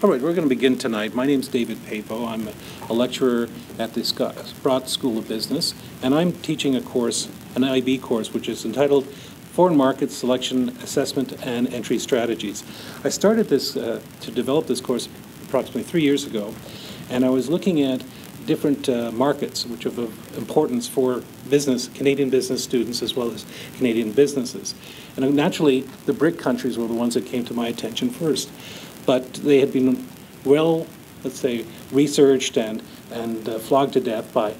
All right, we're going to begin tonight. My name is David Papo. I'm a lecturer at the Sprott School of Business, and I'm teaching a course, an IB course, which is entitled Foreign Market Selection, Assessment, and Entry Strategies. I started this, uh, to develop this course approximately three years ago, and I was looking at different uh, markets which are of importance for business, Canadian business students as well as Canadian businesses. And naturally, the BRIC countries were the ones that came to my attention first. But they had been well, let's say, researched and, and uh, flogged to death by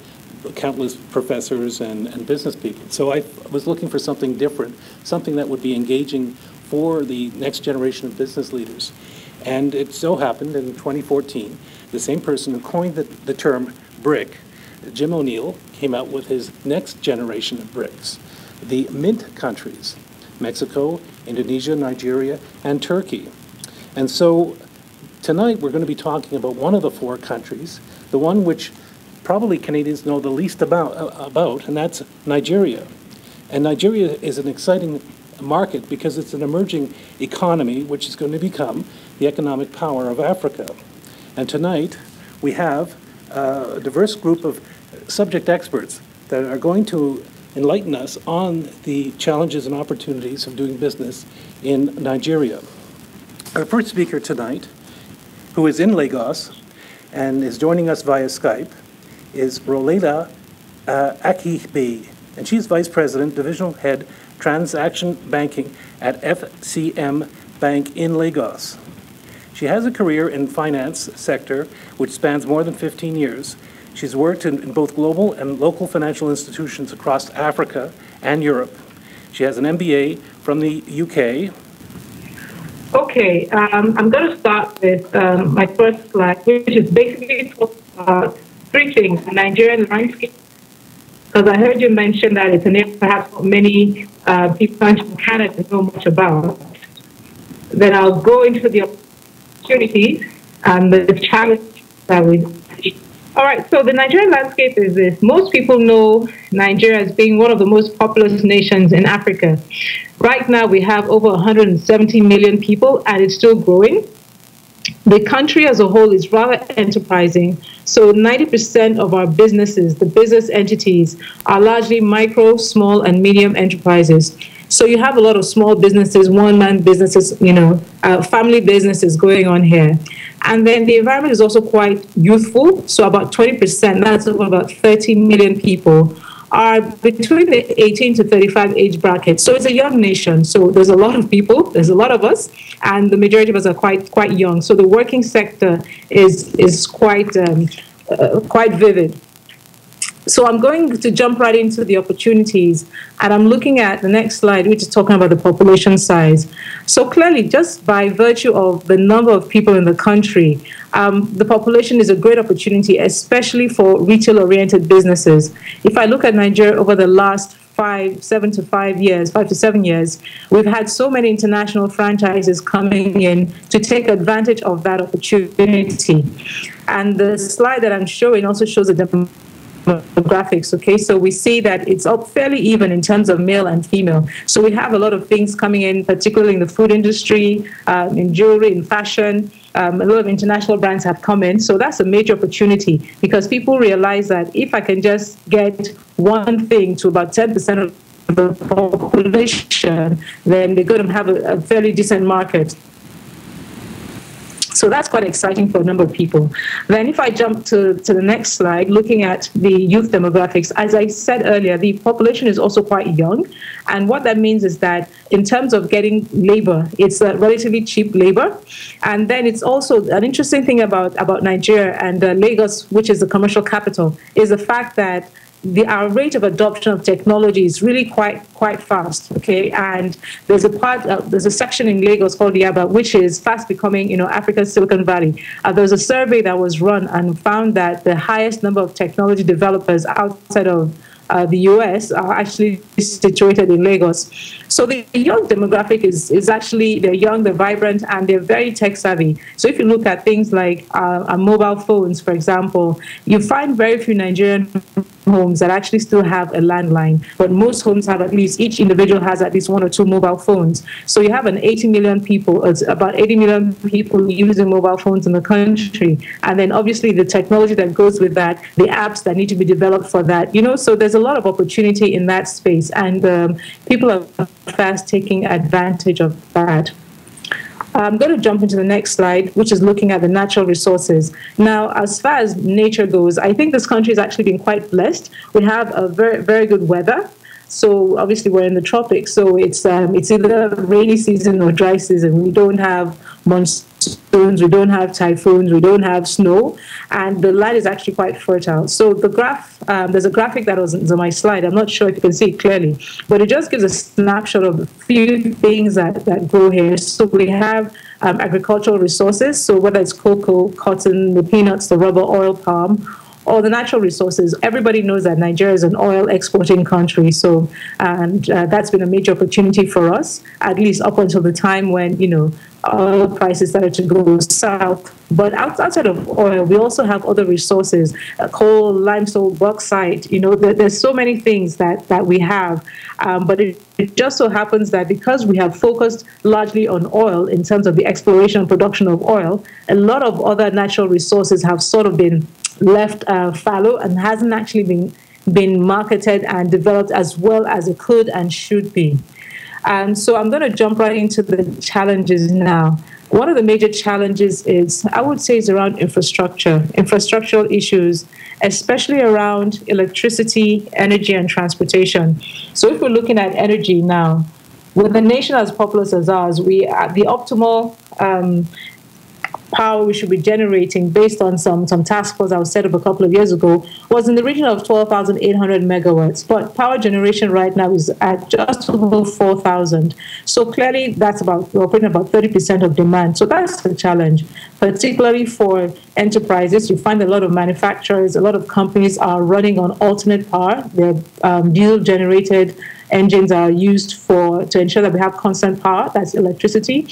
countless professors and, and business people. So I was looking for something different, something that would be engaging for the next generation of business leaders. And it so happened in 2014 the same person who coined the, the term BRIC, Jim O'Neill, came out with his next generation of bricks, the Mint countries, Mexico, Indonesia, Nigeria, and Turkey. And so tonight we're going to be talking about one of the four countries, the one which probably Canadians know the least about, uh, about and that's Nigeria. And Nigeria is an exciting market because it's an emerging economy which is going to become the economic power of Africa. And tonight, we have a diverse group of subject experts that are going to enlighten us on the challenges and opportunities of doing business in Nigeria. Our first speaker tonight, who is in Lagos and is joining us via Skype, is Rolayo uh, Akhigbe, and she's Vice President, Divisional Head, Transaction Banking at FCM Bank in Lagos. She has a career in finance sector which spans more than 15 years. She's worked in, in both global and local financial institutions across Africa and Europe. She has an MBA from the UK. Okay, um, I'm going to start with um, my first slide, which is basically about three things the Nigerian landscape. Because I heard you mention that it's an area perhaps many uh, people in Canada know much about. Then I'll go into the opportunities and the challenges that we. All right, so the Nigerian landscape is this. Most people know Nigeria as being one of the most populous nations in Africa. Right now, we have over 170 million people, and it's still growing. The country as a whole is rather enterprising. So 90% of our businesses, the business entities, are largely micro, small, and medium enterprises. So you have a lot of small businesses, one-man businesses, you know, uh, family businesses going on here. And then the environment is also quite youthful. So about 20%, that's about 30 million people, are between the 18 to 35 age bracket. So it's a young nation. So there's a lot of people, there's a lot of us, and the majority of us are quite quite young. So the working sector is is quite um, uh, quite vivid. So I'm going to jump right into the opportunities, and I'm looking at the next slide, which is talking about the population size. So clearly, just by virtue of the number of people in the country, um, the population is a great opportunity, especially for retail-oriented businesses. If I look at Nigeria over the last five, seven to five years, five to seven years, we've had so many international franchises coming in to take advantage of that opportunity. And the slide that I'm showing also shows the demographics. Okay, so we see that it's up fairly even in terms of male and female. So we have a lot of things coming in, particularly in the food industry, um, in jewelry, in fashion. Um, a lot of international brands have come in. So that's a major opportunity because people realize that if I can just get one thing to about 10% of the population, then they're going to have a, a fairly decent market. So that's quite exciting for a number of people. Then if I jump to, to the next slide, looking at the youth demographics, as I said earlier, the population is also quite young. And what that means is that in terms of getting labor, it's a relatively cheap labor. And then it's also an interesting thing about, about Nigeria and uh, Lagos, which is the commercial capital, is the fact that the our rate of adoption of technology is really quite quite fast okay and there's a part uh, there's a section in lagos called yaba which is fast becoming you know africa's silicon valley uh, was a survey that was run and found that the highest number of technology developers outside of uh, the US are actually situated in Lagos. So the young demographic is, is actually, they're young, they're vibrant, and they're very tech savvy. So if you look at things like uh, mobile phones, for example, you find very few Nigerian homes that actually still have a landline, but most homes have at least, each individual has at least one or two mobile phones. So you have an 80 million people, about 80 million people using mobile phones in the country. And then obviously the technology that goes with that, the apps that need to be developed for that, you know, so there's a lot of opportunity in that space. And um, people are fast taking advantage of that. I'm going to jump into the next slide, which is looking at the natural resources. Now, as far as nature goes, I think this country has actually been quite blessed. We have a very, very good weather. So obviously we're in the tropics, so it's um, it's either rainy season or dry season. We don't have monsoons, we don't have typhoons, we don't have snow, and the land is actually quite fertile. So the graph, um, there's a graphic that was on my slide. I'm not sure if you can see it clearly, but it just gives a snapshot of a few things that, that grow here. So we have um, agricultural resources, so whether it's cocoa, cotton, the peanuts, the rubber, oil, palm, or the natural resources. Everybody knows that Nigeria is an oil exporting country, so and uh, that's been a major opportunity for us, at least up until the time when you know oil prices started to go south. But outside of oil, we also have other resources: uh, coal, limestone, bauxite. You know, there, there's so many things that that we have, um, but it, it just so happens that because we have focused largely on oil in terms of the exploration and production of oil, a lot of other natural resources have sort of been left uh, fallow and hasn't actually been been marketed and developed as well as it could and should be. And so I'm going to jump right into the challenges now. One of the major challenges is, I would say, is around infrastructure, infrastructural issues, especially around electricity, energy, and transportation. So if we're looking at energy now, with a nation as populous as ours, we are the optimal um, power we should be generating based on some, some task force that was set up a couple of years ago was in the region of 12,800 megawatts. But power generation right now is at just over 4,000. So clearly that's about, we're operating about 30% of demand. So that's a challenge, particularly for enterprises. You find a lot of manufacturers, a lot of companies are running on alternate power. They're um, diesel generated engines are used for to ensure that we have constant power, that's electricity.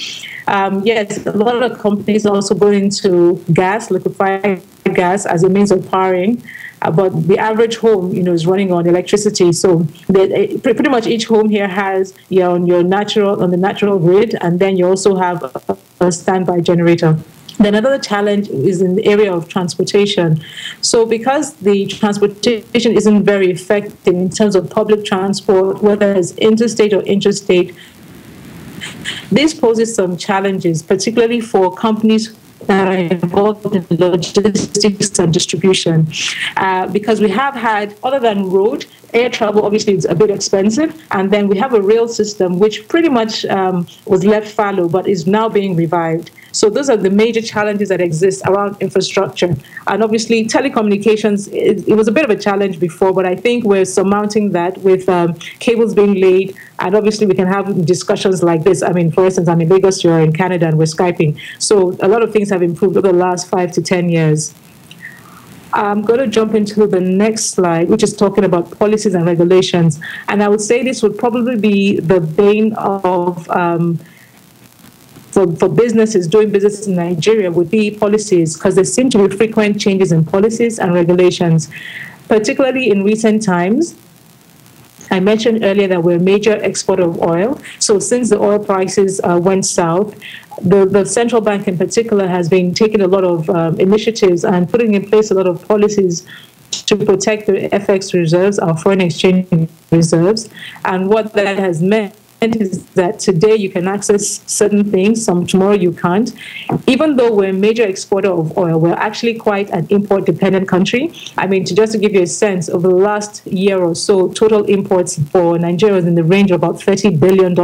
Um, yes, a lot of companies also go into gas, liquefied gas as a means of powering. Uh, but the average home, you know, is running on electricity. So they, eh, pretty much each home here has you know, on your natural on the natural grid, and then you also have a, a standby generator. Then another challenge is in the area of transportation. So because the transportation isn't very effective in terms of public transport, whether it's interstate or interstate, this poses some challenges, particularly for companies that are involved in logistics and distribution. Uh, because we have had, other than road, air travel obviously is a bit expensive, and then we have a rail system which pretty much um, was left fallow but is now being revived. So those are the major challenges that exist around infrastructure. And obviously, telecommunications, it, it was a bit of a challenge before, but I think we're surmounting that with um, cables being laid. And obviously, we can have discussions like this. I mean, for instance, I'm in Lagos, you're in Canada, and we're Skyping. So a lot of things have improved over the last five to 10 years. I'm going to jump into the next slide, which is talking about policies and regulations. And I would say this would probably be the bane of um, for, for businesses doing business in Nigeria would be policies, because there seem to be frequent changes in policies and regulations, particularly in recent times. I mentioned earlier that we're a major exporter of oil. So since the oil prices uh, went south, the, the central bank in particular has been taking a lot of um, initiatives and putting in place a lot of policies to protect the FX reserves, our foreign exchange reserves. And what that has meant is that today you can access certain things, some tomorrow you can't. Even though we're a major exporter of oil, we're actually quite an import dependent country. I mean, to just to give you a sense, over the last year or so, total imports for Nigeria is in the range of about $30 billion.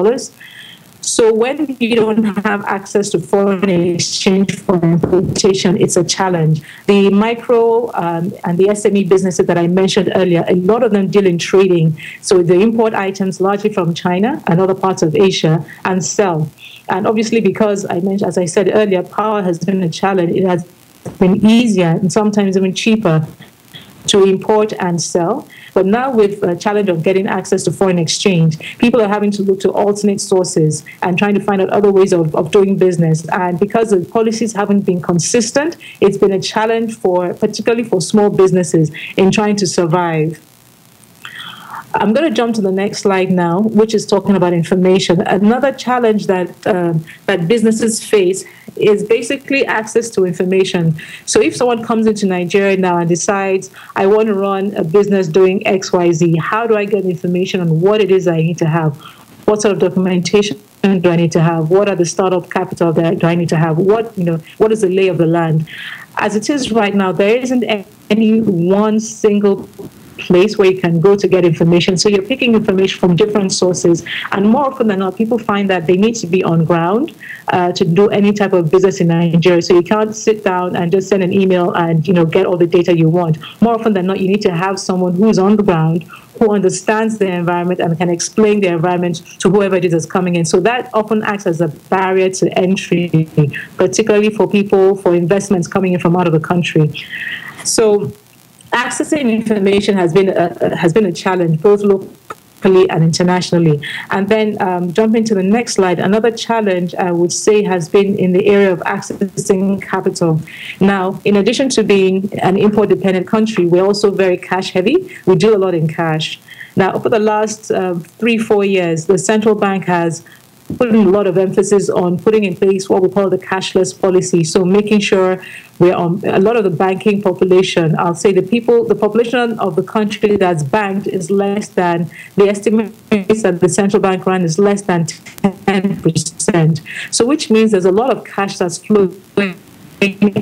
So when you don't have access to foreign exchange for importation, it's a challenge. The micro um, and the SME businesses that I mentioned earlier, a lot of them deal in trading. So they import items largely from China and other parts of Asia and sell. And obviously, because I mentioned, as I said earlier, power has been a challenge. It has been easier and sometimes even cheaper to import and sell. But now, with the challenge of getting access to foreign exchange, people are having to look to alternate sources and trying to find out other ways of, of doing business. And because the policies haven't been consistent, it's been a challenge for, particularly for small businesses, in trying to survive. I'm going to jump to the next slide now, which is talking about information. Another challenge that uh, that businesses face is basically access to information. So if someone comes into Nigeria now and decides, I want to run a business doing X, Y, Z, how do I get information on what it is I need to have? What sort of documentation do I need to have? What are the startup capital that do I need to have? What you know? What is the lay of the land? As it is right now, there isn't any one single place where you can go to get information. So you're picking information from different sources. And more often than not, people find that they need to be on ground uh, to do any type of business in Nigeria. So you can't sit down and just send an email and you know get all the data you want. More often than not, you need to have someone who's on the ground who understands the environment and can explain the environment to whoever it is that's coming in. So that often acts as a barrier to entry, particularly for people for investments coming in from out of the country. So accessing information has been a, has been a challenge both locally and internationally. And then um, jumping to the next slide, another challenge I would say has been in the area of accessing capital. Now, in addition to being an import dependent country, we're also very cash heavy. We do a lot in cash. Now, over the last uh, three, four years, the central bank has putting a lot of emphasis on putting in place what we call the cashless policy. So making sure we're on um, a lot of the banking population. I'll say the people, the population of the country that's banked is less than the estimates that the central bank ran is less than ten percent. So which means there's a lot of cash that's flowing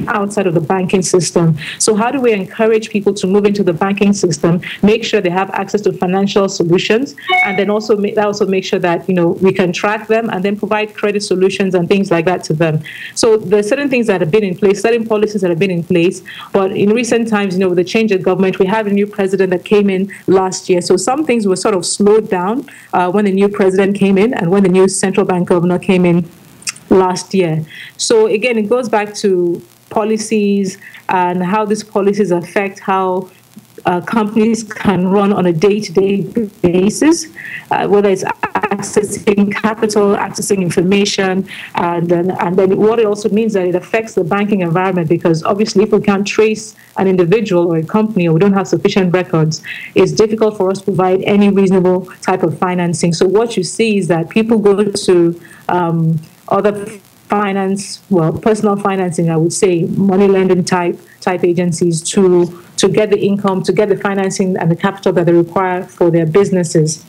outside of the banking system. So, how do we encourage people to move into the banking system, make sure they have access to financial solutions, and then also make, also make sure that you know we can track them and then provide credit solutions and things like that to them. So, there's certain things that have been in place, certain policies that have been in place, but in recent times, you know, with the change of government, we have a new president that came in last year. So, some things were sort of slowed down uh, when the new president came in and when the new central bank governor came in last year. So again, it goes back to policies and how these policies affect how uh, companies can run on a day-to-day basis, uh, whether it's accessing capital, accessing information, and then, and then what it also means that it affects the banking environment because obviously if we can't trace an individual or a company or we don't have sufficient records, it's difficult for us to provide any reasonable type of financing. So what you see is that people go to um, other finance, well, personal financing, I would say, money lending type type agencies to to get the income, to get the financing and the capital that they require for their businesses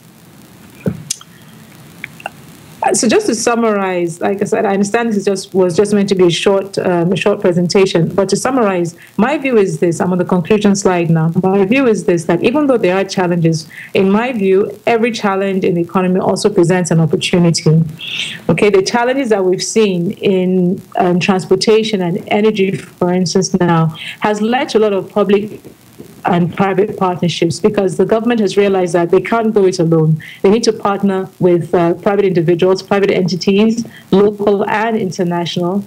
so just to summarize, like I said, I understand this is just was just meant to be a short um, a short presentation, but to summarize, my view is this. I'm on the conclusion slide now. My view is this: that even though there are challenges, in my view, every challenge in the economy also presents an opportunity. Okay, the challenges that we've seen in um, transportation and energy, for instance, now has led to a lot of public and private partnerships because the government has realized that they can't do it alone. They need to partner with uh, private individuals, private entities, local and international,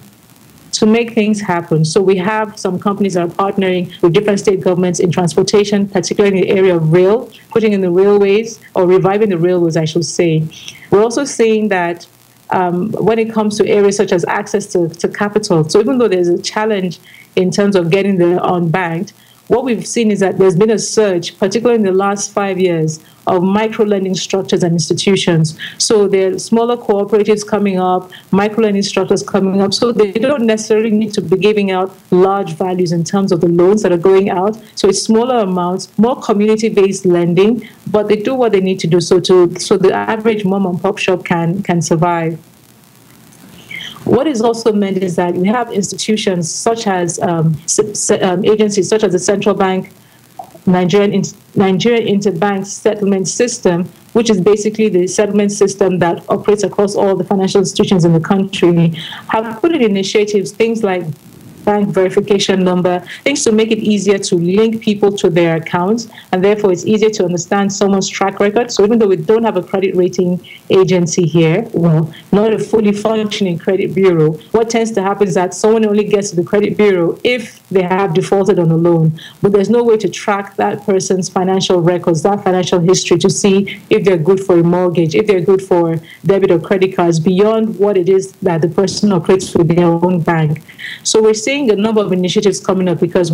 to make things happen. So we have some companies that are partnering with different state governments in transportation, particularly in the area of rail, putting in the railways or reviving the railways, I should say. We're also seeing that um, when it comes to areas such as access to, to capital. So even though there's a challenge in terms of getting the unbanked, what we've seen is that there's been a surge, particularly in the last five years, of micro lending structures and institutions. So there are smaller cooperatives coming up, micro lending structures coming up. So they don't necessarily need to be giving out large values in terms of the loans that are going out. So it's smaller amounts, more community-based lending, but they do what they need to do so to so the average mom and pop shop can can survive. What is also meant is that we have institutions such as um, um, agencies such as the central bank, Nigerian Nigerian interbank settlement system, which is basically the settlement system that operates across all the financial institutions in the country, have put in initiatives, things like bank verification number, things to make it easier to link people to their accounts, and therefore it's easier to understand someone's track record. So even though we don't have a credit rating agency here, well, not a fully functioning credit bureau, what tends to happen is that someone only gets to the credit bureau if they have defaulted on a loan, but there's no way to track that person's financial records, that financial history to see if they're good for a mortgage, if they're good for debit or credit cards beyond what it is that the person operates with their own bank. So we're seeing a number of initiatives coming up because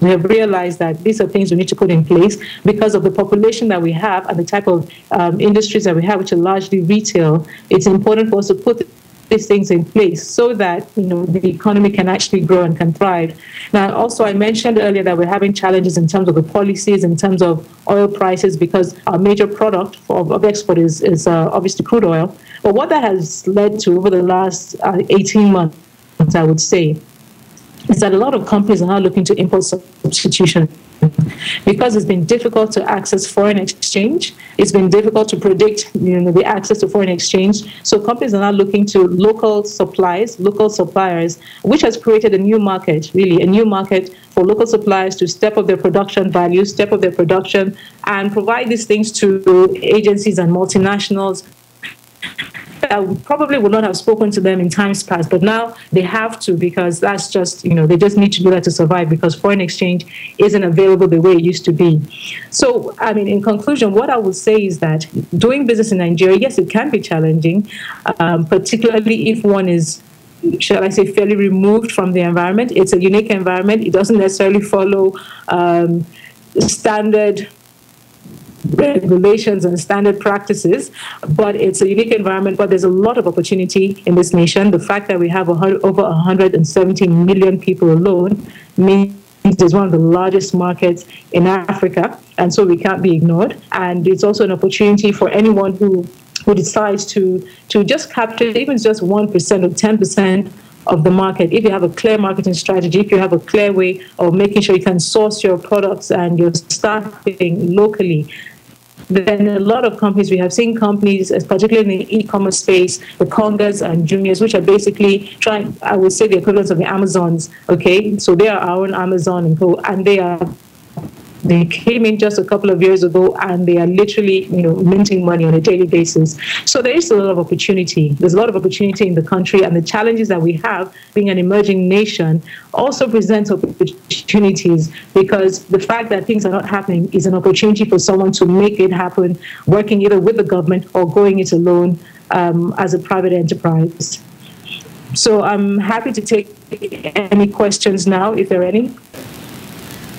we have realized that these are things we need to put in place because of the population that we have and the type of um, industries that we have, which are largely retail. It's important for us to put these things in place so that you know the economy can actually grow and can thrive. Now, also I mentioned earlier that we're having challenges in terms of the policies, in terms of oil prices, because our major product of, of export is, is uh, obviously crude oil. But what that has led to over the last uh, 18 months, I would say, is that a lot of companies are now looking to import substitution because it's been difficult to access foreign exchange. It's been difficult to predict you know, the access to foreign exchange. So companies are now looking to local supplies, local suppliers, which has created a new market, really, a new market for local suppliers to step up their production value, step up their production, and provide these things to agencies and multinationals that probably would not have spoken to them in times past, but now they have to because that's just, you know, they just need to do that to survive because foreign exchange isn't available the way it used to be. So, I mean, in conclusion, what I would say is that doing business in Nigeria, yes, it can be challenging, um, particularly if one is shall I say, fairly removed from the environment. It's a unique environment. It doesn't necessarily follow um, standard regulations and standard practices, but it's a unique environment. But there's a lot of opportunity in this nation. The fact that we have over 170 million people alone means it's one of the largest markets in Africa, and so we can't be ignored. And it's also an opportunity for anyone who who decides to to just capture even just one percent or ten percent of the market, if you have a clear marketing strategy, if you have a clear way of making sure you can source your products and your staffing locally, then a lot of companies, we have seen companies, uh, particularly in the e-commerce space, the Kongas and Jumias, which are basically trying, I would say the equivalents of the Amazons, okay? So they are our own Amazon and and they are they came in just a couple of years ago and they are literally, you know, minting money on a daily basis. So there is a lot of opportunity. There's a lot of opportunity in the country and the challenges that we have being an emerging nation also presents opportunities because the fact that things are not happening is an opportunity for someone to make it happen, working either with the government or going it alone um, as a private enterprise. So I'm happy to take any questions now, if there are any.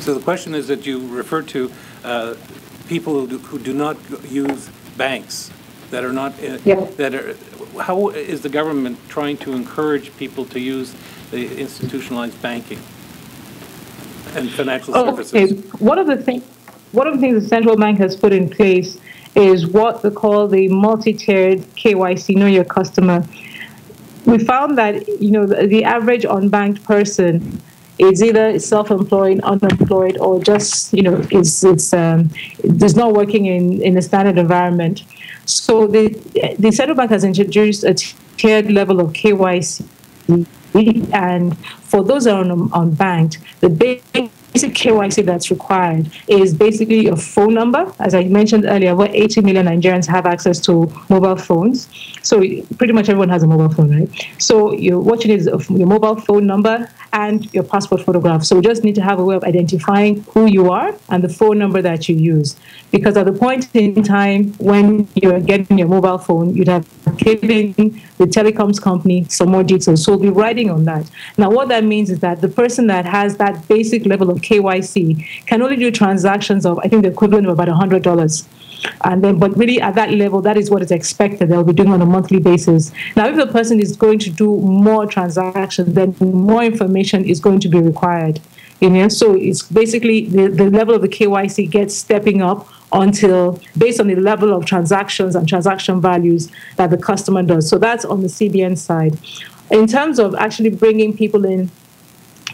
So the question is that you refer to uh, people who do, who do not use banks that are not uh, yeah. that are. How is the government trying to encourage people to use the institutionalized banking and financial services? Okay. One of the things one of the things the central bank has put in place is what they call the multi-tiered KYC, know your customer. We found that you know the, the average unbanked person is either self-employed, unemployed, or just you know is it's um, is not working in in a standard environment. So the the central bank has introduced a tiered level of KYC, and for those that are unbanked, the basic KYC that's required is basically your phone number. As I mentioned earlier, over 80 million Nigerians have access to mobile phones. So pretty much everyone has a mobile phone, right? So you, what you need is your mobile phone number and your passport photograph. So we just need to have a way of identifying who you are and the phone number that you use. Because at the point in time when you're getting your mobile phone, you'd have given the telecoms company some more details. So we'll be writing on that. Now, what that means is that the person that has that basic level of KYC can only do transactions of, I think, the equivalent of about $100. And then, but really at that level, that is what is expected. They'll be doing on a monthly basis. Now, if the person is going to do more transactions, then more information is going to be required. So it's basically the, the level of the KYC gets stepping up until based on the level of transactions and transaction values that the customer does. So that's on the CBN side. In terms of actually bringing people in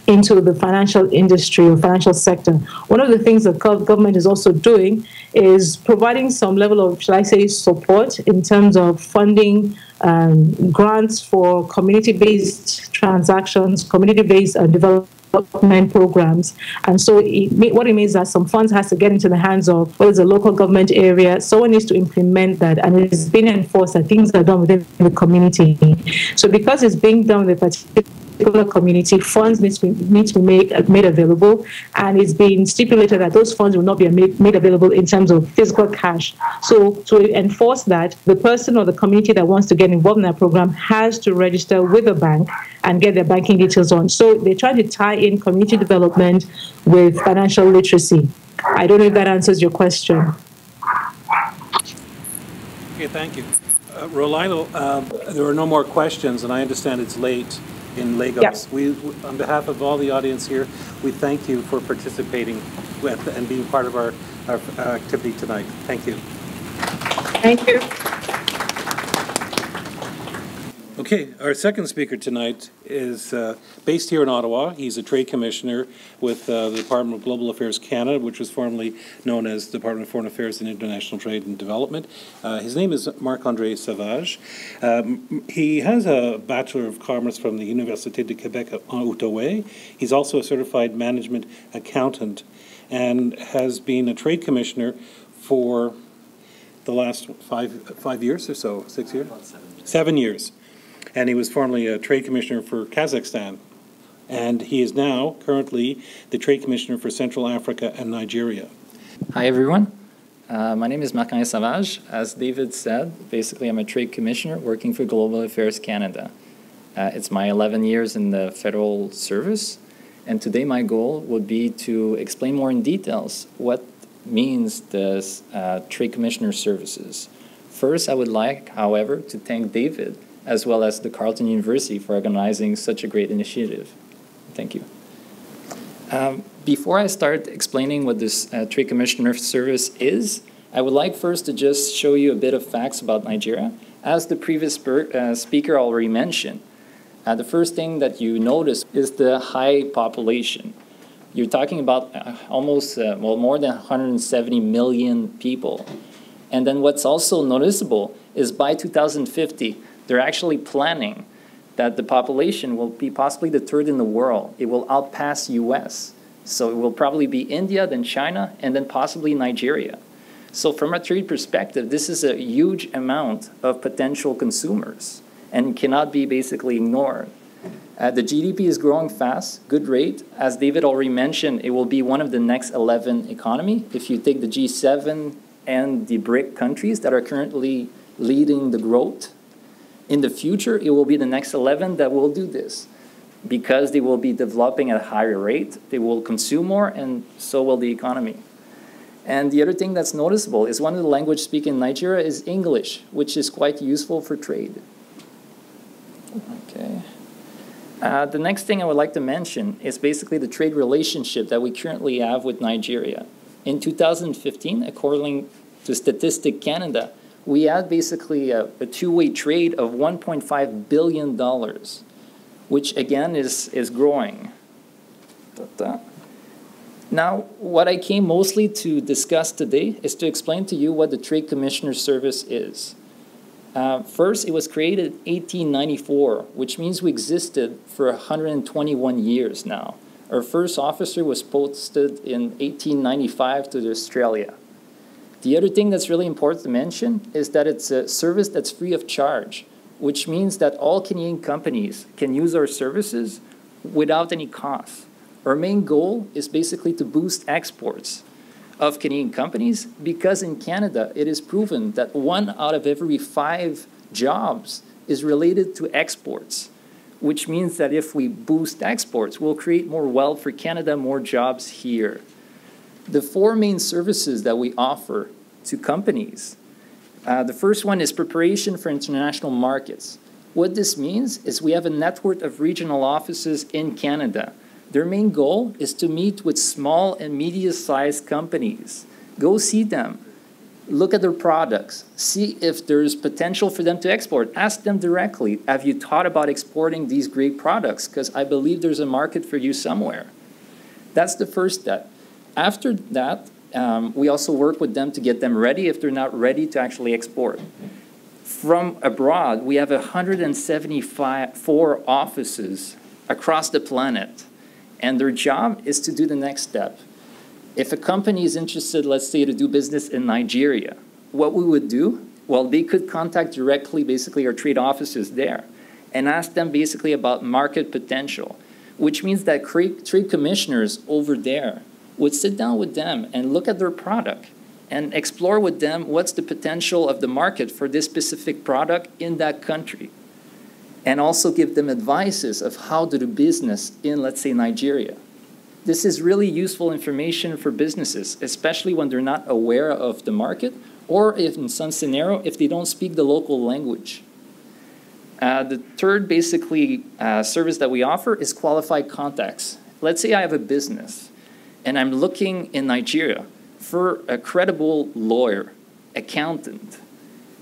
into the financial industry or financial sector. One of the things that government is also doing is providing some level of, shall I say, support in terms of funding um, grants for community-based transactions, community-based uh, development development programs. And so it, what it means is that some funds has to get into the hands of what is a local government area. Someone needs to implement that and it's being enforced that things are done within the community. So because it's being done with a particular community, funds need to be, need to be made, made available, and it's been stipulated that those funds will not be made, made available in terms of physical cash. So to enforce that, the person or the community that wants to get involved in that program has to register with the bank and get their banking details on. So they try to tie in community development with financial literacy. I don't know if that answers your question. Okay, thank you. Uh, um, there are no more questions, and I understand it's late in Lagos. Yep. We, on behalf of all the audience here, we thank you for participating with and being part of our, our activity tonight. Thank you. Thank you. Okay, our second speaker tonight is uh, based here in Ottawa. He's a trade commissioner with uh, the Department of Global Affairs Canada, which was formerly known as the Department of Foreign Affairs and International Trade and Development. Uh, his name is Marc-André Savage. Um, he has a Bachelor of Commerce from the Université de Québec en Outaouais. He's also a certified management accountant and has been a trade commissioner for the last five five years or so, six years? Seven years and he was formerly a trade commissioner for Kazakhstan. And he is now currently the trade commissioner for Central Africa and Nigeria. Hi, everyone. Uh, my name is Marc-André Savage. As David said, basically, I'm a trade commissioner working for Global Affairs Canada. Uh, it's my 11 years in the federal service, and today my goal would be to explain more in details what means the uh, trade commissioner services. First, I would like, however, to thank David as well as the Carleton University for organizing such a great initiative. Thank you. Um, before I start explaining what this uh, Trade Commissioner Service is, I would like first to just show you a bit of facts about Nigeria. As the previous uh, speaker already mentioned, uh, the first thing that you notice is the high population. You're talking about uh, almost, uh, well, more than 170 million people. And then what's also noticeable is by 2050, they're actually planning that the population will be possibly the third in the world. It will outpass US. So it will probably be India, then China, and then possibly Nigeria. So from a trade perspective, this is a huge amount of potential consumers and cannot be basically ignored. Uh, the GDP is growing fast, good rate. As David already mentioned, it will be one of the next 11 economy. If you take the G7 and the BRIC countries that are currently leading the growth, in the future, it will be the next 11 that will do this because they will be developing at a higher rate, they will consume more, and so will the economy. And the other thing that's noticeable is one of the language speaking in Nigeria is English, which is quite useful for trade. Okay. Uh, the next thing I would like to mention is basically the trade relationship that we currently have with Nigeria. In 2015, according to Statistic Canada, we had basically a, a two-way trade of $1.5 billion, which again is, is growing. Now, what I came mostly to discuss today is to explain to you what the Trade Commissioner Service is. Uh, first, it was created in 1894, which means we existed for 121 years now. Our first officer was posted in 1895 to Australia. The other thing that's really important to mention is that it's a service that's free of charge, which means that all Canadian companies can use our services without any cost. Our main goal is basically to boost exports of Canadian companies because in Canada it is proven that one out of every five jobs is related to exports, which means that if we boost exports, we'll create more wealth for Canada, more jobs here the four main services that we offer to companies. Uh, the first one is preparation for international markets. What this means is we have a network of regional offices in Canada. Their main goal is to meet with small and medium-sized companies. Go see them. Look at their products. See if there's potential for them to export. Ask them directly, have you thought about exporting these great products? Because I believe there's a market for you somewhere. That's the first step. After that, um, we also work with them to get them ready if they're not ready to actually export. From abroad, we have 174 offices across the planet. And their job is to do the next step. If a company is interested, let's say, to do business in Nigeria, what we would do, well, they could contact directly basically our trade offices there and ask them basically about market potential, which means that trade commissioners over there would sit down with them and look at their product and explore with them what's the potential of the market for this specific product in that country and also give them advices of how to do business in let's say Nigeria. This is really useful information for businesses, especially when they're not aware of the market or if in some scenario if they don't speak the local language. Uh, the third basically uh, service that we offer is qualified contacts. Let's say I have a business and I'm looking in Nigeria for a credible lawyer, accountant.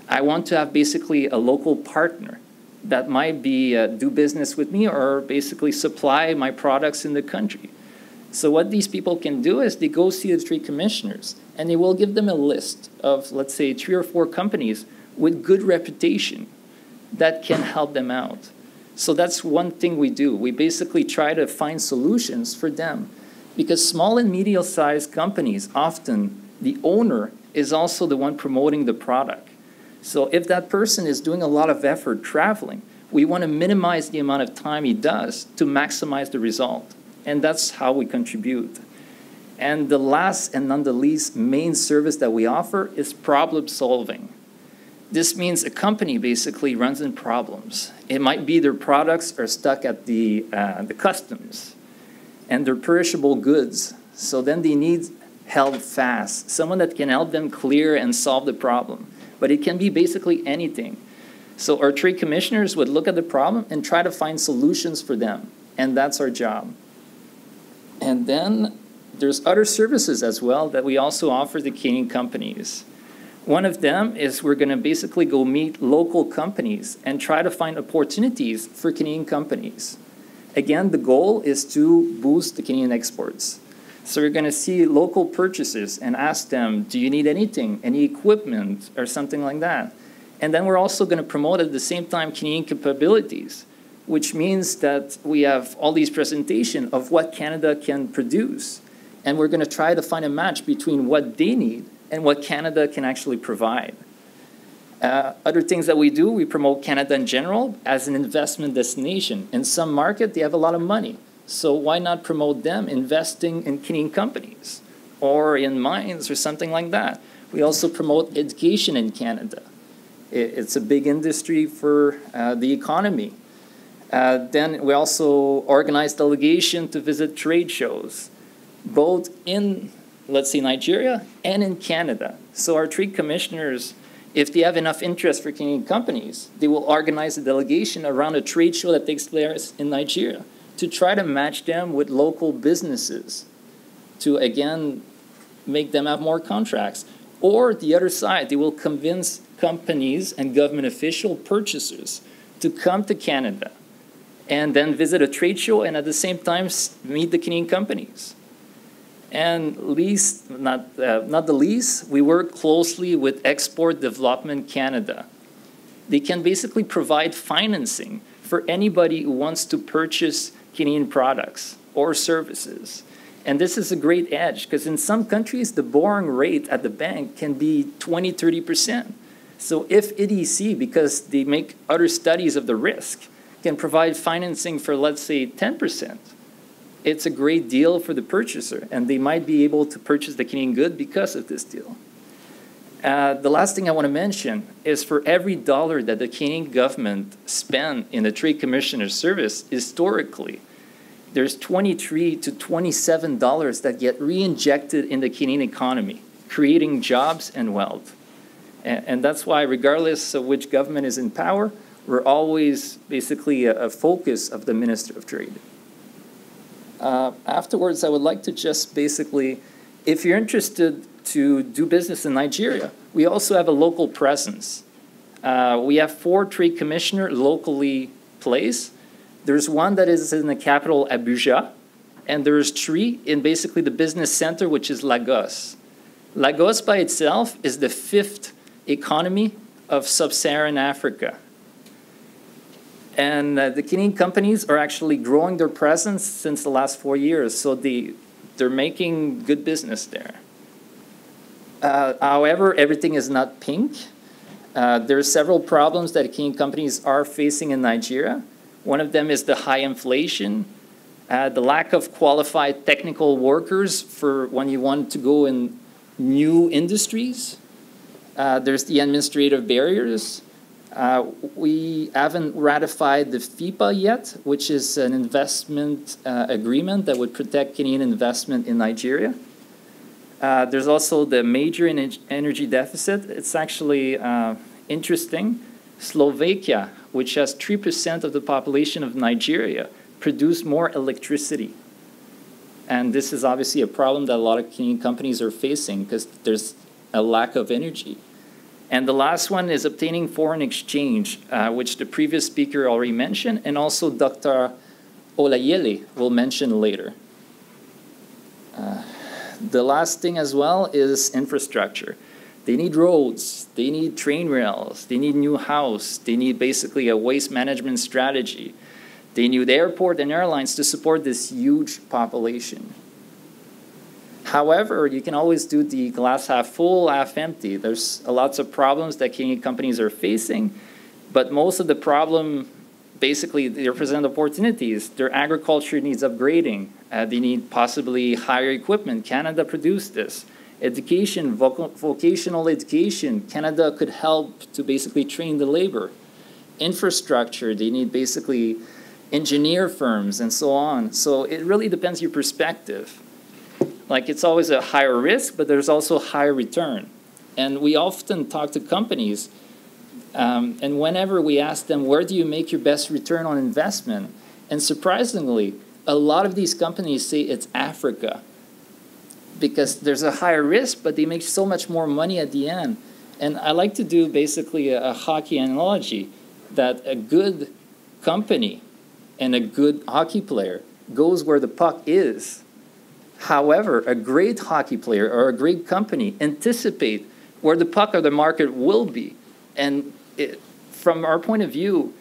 I want to have basically a local partner that might be uh, do business with me or basically supply my products in the country. So what these people can do is they go see the trade commissioners and they will give them a list of let's say three or four companies with good reputation that can help them out. So that's one thing we do. We basically try to find solutions for them because small and medium sized companies, often the owner is also the one promoting the product. So if that person is doing a lot of effort traveling, we want to minimize the amount of time he does to maximize the result. And that's how we contribute. And the last and not the least main service that we offer is problem solving. This means a company basically runs in problems. It might be their products are stuck at the, uh, the customs and they're perishable goods. So then they need help fast, someone that can help them clear and solve the problem. But it can be basically anything. So our trade commissioners would look at the problem and try to find solutions for them. And that's our job. And then there's other services as well that we also offer the Canadian companies. One of them is we're going to basically go meet local companies and try to find opportunities for Canadian companies. Again, the goal is to boost the Canadian exports. So we're going to see local purchases and ask them, do you need anything, any equipment or something like that? And then we're also going to promote at the same time Canadian capabilities, which means that we have all these presentations of what Canada can produce. And we're going to try to find a match between what they need and what Canada can actually provide. Uh, other things that we do, we promote Canada in general as an investment destination. In some market, they have a lot of money. So why not promote them investing in Canadian companies or in mines or something like that? We also promote education in Canada. It's a big industry for uh, the economy. Uh, then we also organize delegation to visit trade shows, both in, let's say, Nigeria and in Canada. So our trade commissioners if they have enough interest for Canadian companies, they will organize a delegation around a trade show that takes place in Nigeria to try to match them with local businesses to, again, make them have more contracts. Or the other side, they will convince companies and government official purchasers to come to Canada and then visit a trade show and at the same time meet the Canadian companies. And least, not, uh, not the least, we work closely with Export Development Canada. They can basically provide financing for anybody who wants to purchase Canadian products or services. And this is a great edge because in some countries, the borrowing rate at the bank can be 20, 30%. So if EDC, because they make other studies of the risk, can provide financing for, let's say, 10%, it's a great deal for the purchaser, and they might be able to purchase the Canadian good because of this deal. Uh, the last thing I want to mention is for every dollar that the Canadian government spent in the Trade Commissioner's service, historically, there's 23 to 27 dollars that get re-injected in the Canadian economy, creating jobs and wealth. And, and, that's why, regardless of which government is in power, we're always basically a, a focus of the Minister of Trade. Uh, afterwards, I would like to just basically, if you're interested to do business in Nigeria, we also have a local presence. Uh, we have four trade commissioner locally placed. There's one that is in the capital Abuja, and there's three in basically the business center, which is Lagos. Lagos by itself is the fifth economy of sub-Saharan Africa. And uh, the Canadian companies are actually growing their presence since the last four years, so the, they're making good business there. Uh, however, everything is not pink. Uh, there are several problems that Canadian companies are facing in Nigeria. One of them is the high inflation, uh, the lack of qualified technical workers for when you want to go in new industries. Uh, there's the administrative barriers. Uh, we haven't ratified the FIPA yet, which is an investment uh, agreement that would protect Canadian investment in Nigeria. Uh, there's also the major energy deficit. It's actually uh, interesting. Slovakia, which has 3% of the population of Nigeria, produce more electricity. And this is obviously a problem that a lot of Canadian companies are facing because there's a lack of energy. And the last one is obtaining foreign exchange, uh, which the previous speaker already mentioned, and also Dr. Olayele will mention later. Uh, the last thing as well is infrastructure. They need roads, they need train rails, they need new house, they need basically a waste management strategy. They need airport and airlines to support this huge population. However, you can always do the glass half full, half empty. There's lots of problems that Canadian companies are facing, but most of the problem basically they represent opportunities. Their agriculture needs upgrading. Uh, they need possibly higher equipment. Canada produced this. Education, voc vocational education, Canada could help to basically train the labor. Infrastructure, they need basically engineer firms and so on. So it really depends your perspective. Like it's always a higher risk, but there's also higher return. And we often talk to companies um, and whenever we ask them, where do you make your best return on investment? And surprisingly, a lot of these companies say it's Africa because there's a higher risk, but they make so much more money at the end. And I like to do basically a, a hockey analogy that a good company and a good hockey player goes where the puck is. However, a great hockey player or a great company anticipate where the puck or the market will be and it, from our point of view,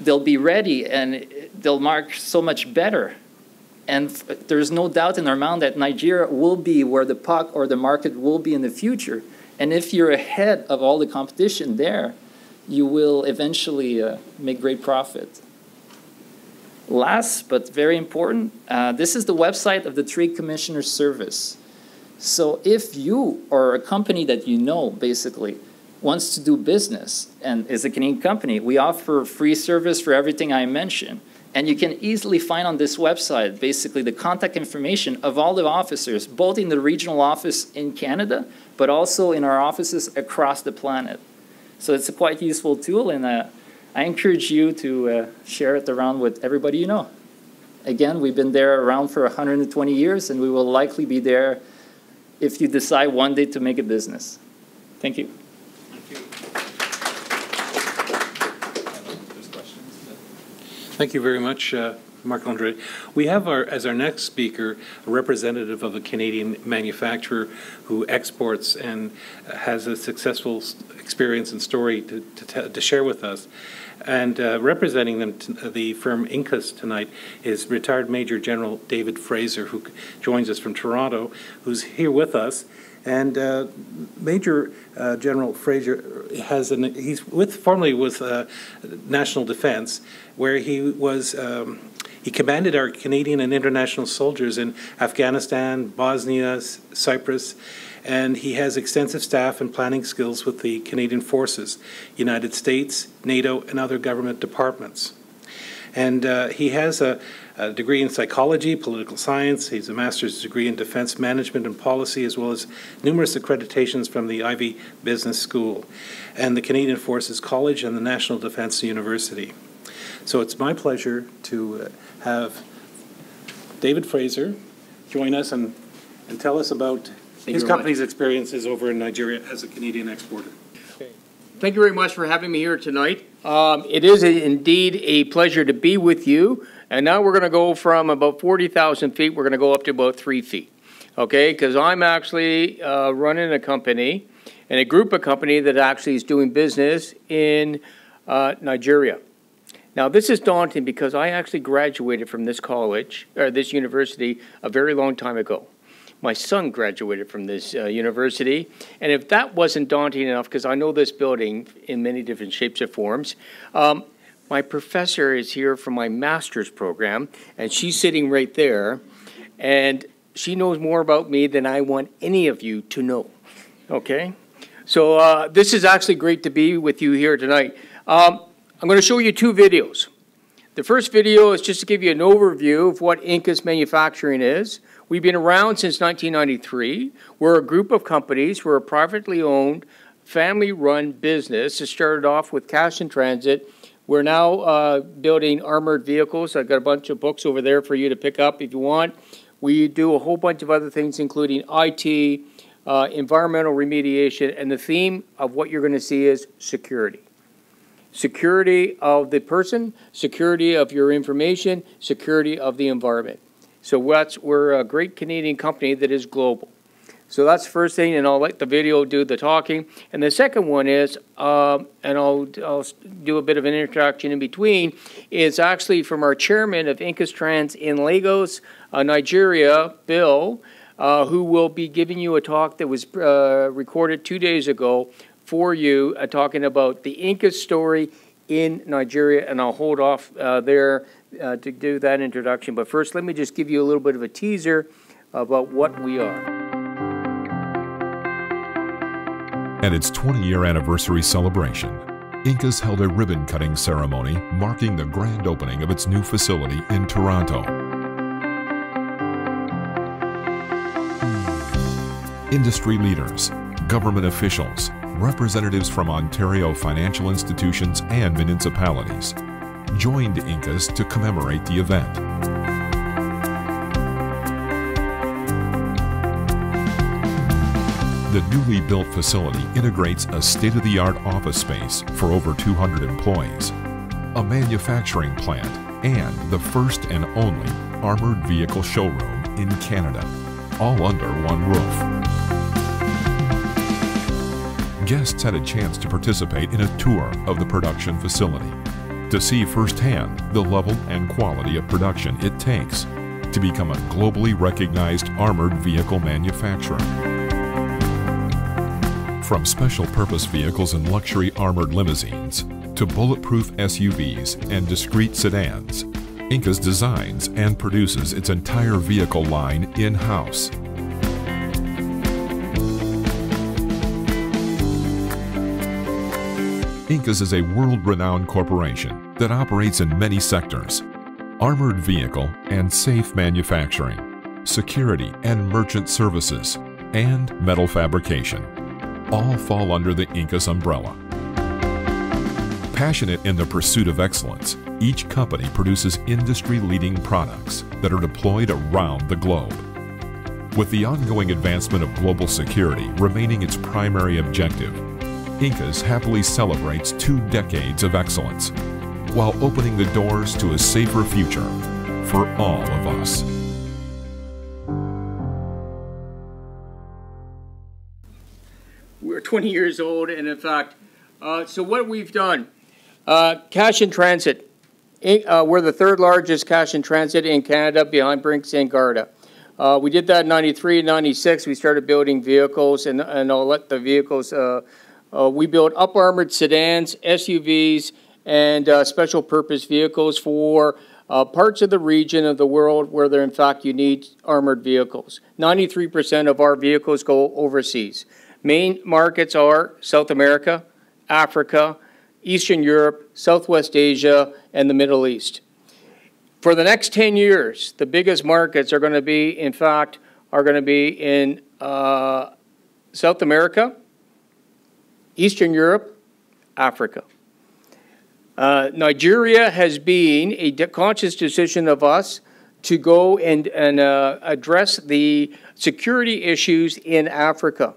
they'll be ready and they'll mark so much better. And there's no doubt in our mind that Nigeria will be where the puck or the market will be in the future. And if you're ahead of all the competition there, you will eventually uh, make great profit. Last but very important, uh, this is the website of the Trade Commissioner Service. So if you or a company that you know, basically, wants to do business and is a Canadian company, we offer free service for everything I mentioned. And you can easily find on this website basically the contact information of all the officers, both in the regional office in Canada, but also in our offices across the planet. So it's a quite useful tool, and uh, I encourage you to uh, share it around with everybody you know. Again, we've been there around for 120 years, and we will likely be there if you decide one day to make a business. Thank you. Thank you Thank you very much, uh, Marc Andre. We have our, as our next speaker a representative of a Canadian manufacturer who exports and has a successful experience and story to, to, to share with us. And uh, representing them, the firm INKAS tonight is retired Major General David Fraser, who joins us from Toronto, who's here with us. And uh, Major uh, General Fraser has an he's with formerly with uh, National Defense, where he was um, he commanded our Canadian and international soldiers in Afghanistan, Bosnia, Cyprus, and he has extensive staff and planning skills with the Canadian Forces, United States, NATO, and other government departments. And uh, he has a a degree in psychology, political science. He's a master's degree in defense management and policy, as well as numerous accreditations from the Ivey Business School and the Canadian Forces College and the National Defense University. So it's my pleasure to uh, have David Fraser join us and, and tell us about Thank his company's much. experiences over in Nigeria as a Canadian exporter. Thank you very much for having me here tonight. Um, it is a, indeed a pleasure to be with you. And now we're going to go from about 40,000 feet, we're going to go up to about three feet. Okay, because I'm actually uh, running a company and a group of company that actually is doing business in uh, Nigeria. Now, this is daunting because I actually graduated from this college, or this university, a very long time ago. My son graduated from this uh, university, and if that wasn't daunting enough, because I know this building in many different shapes or forms, um, my professor is here from my master's program, and she's sitting right there, and she knows more about me than I want any of you to know. Okay? So uh, this is actually great to be with you here tonight. Um, I'm going to show you two videos. The first video is just to give you an overview of what INKAS Manufacturing is. We've been around since 1993. We're a group of companies. We're a privately owned, family-run business. It started off with cash in transit. We're now uh, building armored vehicles. I've got a bunch of books over there for you to pick up if you want. We do a whole bunch of other things, including IT, uh, environmental remediation, and the theme of what you're going to see is security. Security of the person, security of your information, security of the environment. So that's, we're a great Canadian company that is global. So that's the first thing, and I'll let the video do the talking. And the second one is, um, and I'll, I'll do a bit of an introduction in between, is actually from our chairman of INKASTRANS in Lagos, uh, Nigeria, Bill, uh, who will be giving you a talk that was uh, recorded two days ago for you, uh, talking about the INKAS story in Nigeria. And I'll hold off uh, there uh, to do that introduction. But first, let me just give you a little bit of a teaser about what we are. At its 20 year anniversary celebration, INKAS held a ribbon cutting ceremony marking the grand opening of its new facility in Toronto. Industry leaders, government officials, representatives from Ontario financial institutions and municipalities joined INKAS to commemorate the event. The newly built facility integrates a state-of-the-art office space for over 200 employees, a manufacturing plant, and the first and only armored vehicle showroom in Canada, all under one roof. Guests had a chance to participate in a tour of the production facility to see firsthand the level and quality of production it takes to become a globally recognized armored vehicle manufacturer. From special purpose vehicles and luxury armored limousines to bulletproof SUVs and discreet sedans, INKAS designs and produces its entire vehicle line in-house. INKAS is a world-renowned corporation that operates in many sectors. Armored vehicle and safe manufacturing, security and merchant services, and metal fabrication all fall under the INKAS umbrella. Passionate in the pursuit of excellence, each company produces industry-leading products that are deployed around the globe. With the ongoing advancement of global security remaining its primary objective, INKAS happily celebrates two decades of excellence while opening the doors to a safer future for all of us. We're 20 years old, and in fact, uh, so what we've done, uh, cash in transit. Uh, we're the third largest cash in transit in Canada behind Brinks and Garda. Uh, we did that in 93, 96. We started building vehicles, and, and I'll let the vehicles uh, we build up armored sedans, SUVs, and uh, special purpose vehicles for uh, parts of the region of the world where there, in fact, you need armored vehicles. 93% of our vehicles go overseas. Main markets are South America, Africa, Eastern Europe, Southwest Asia, and the Middle East. For the next 10 years, the biggest markets are going to be, in fact, are going to be in uh, South America, Eastern Europe, Africa. Uh, Nigeria has been a de conscious decision of us to go and, and uh, address the security issues in Africa.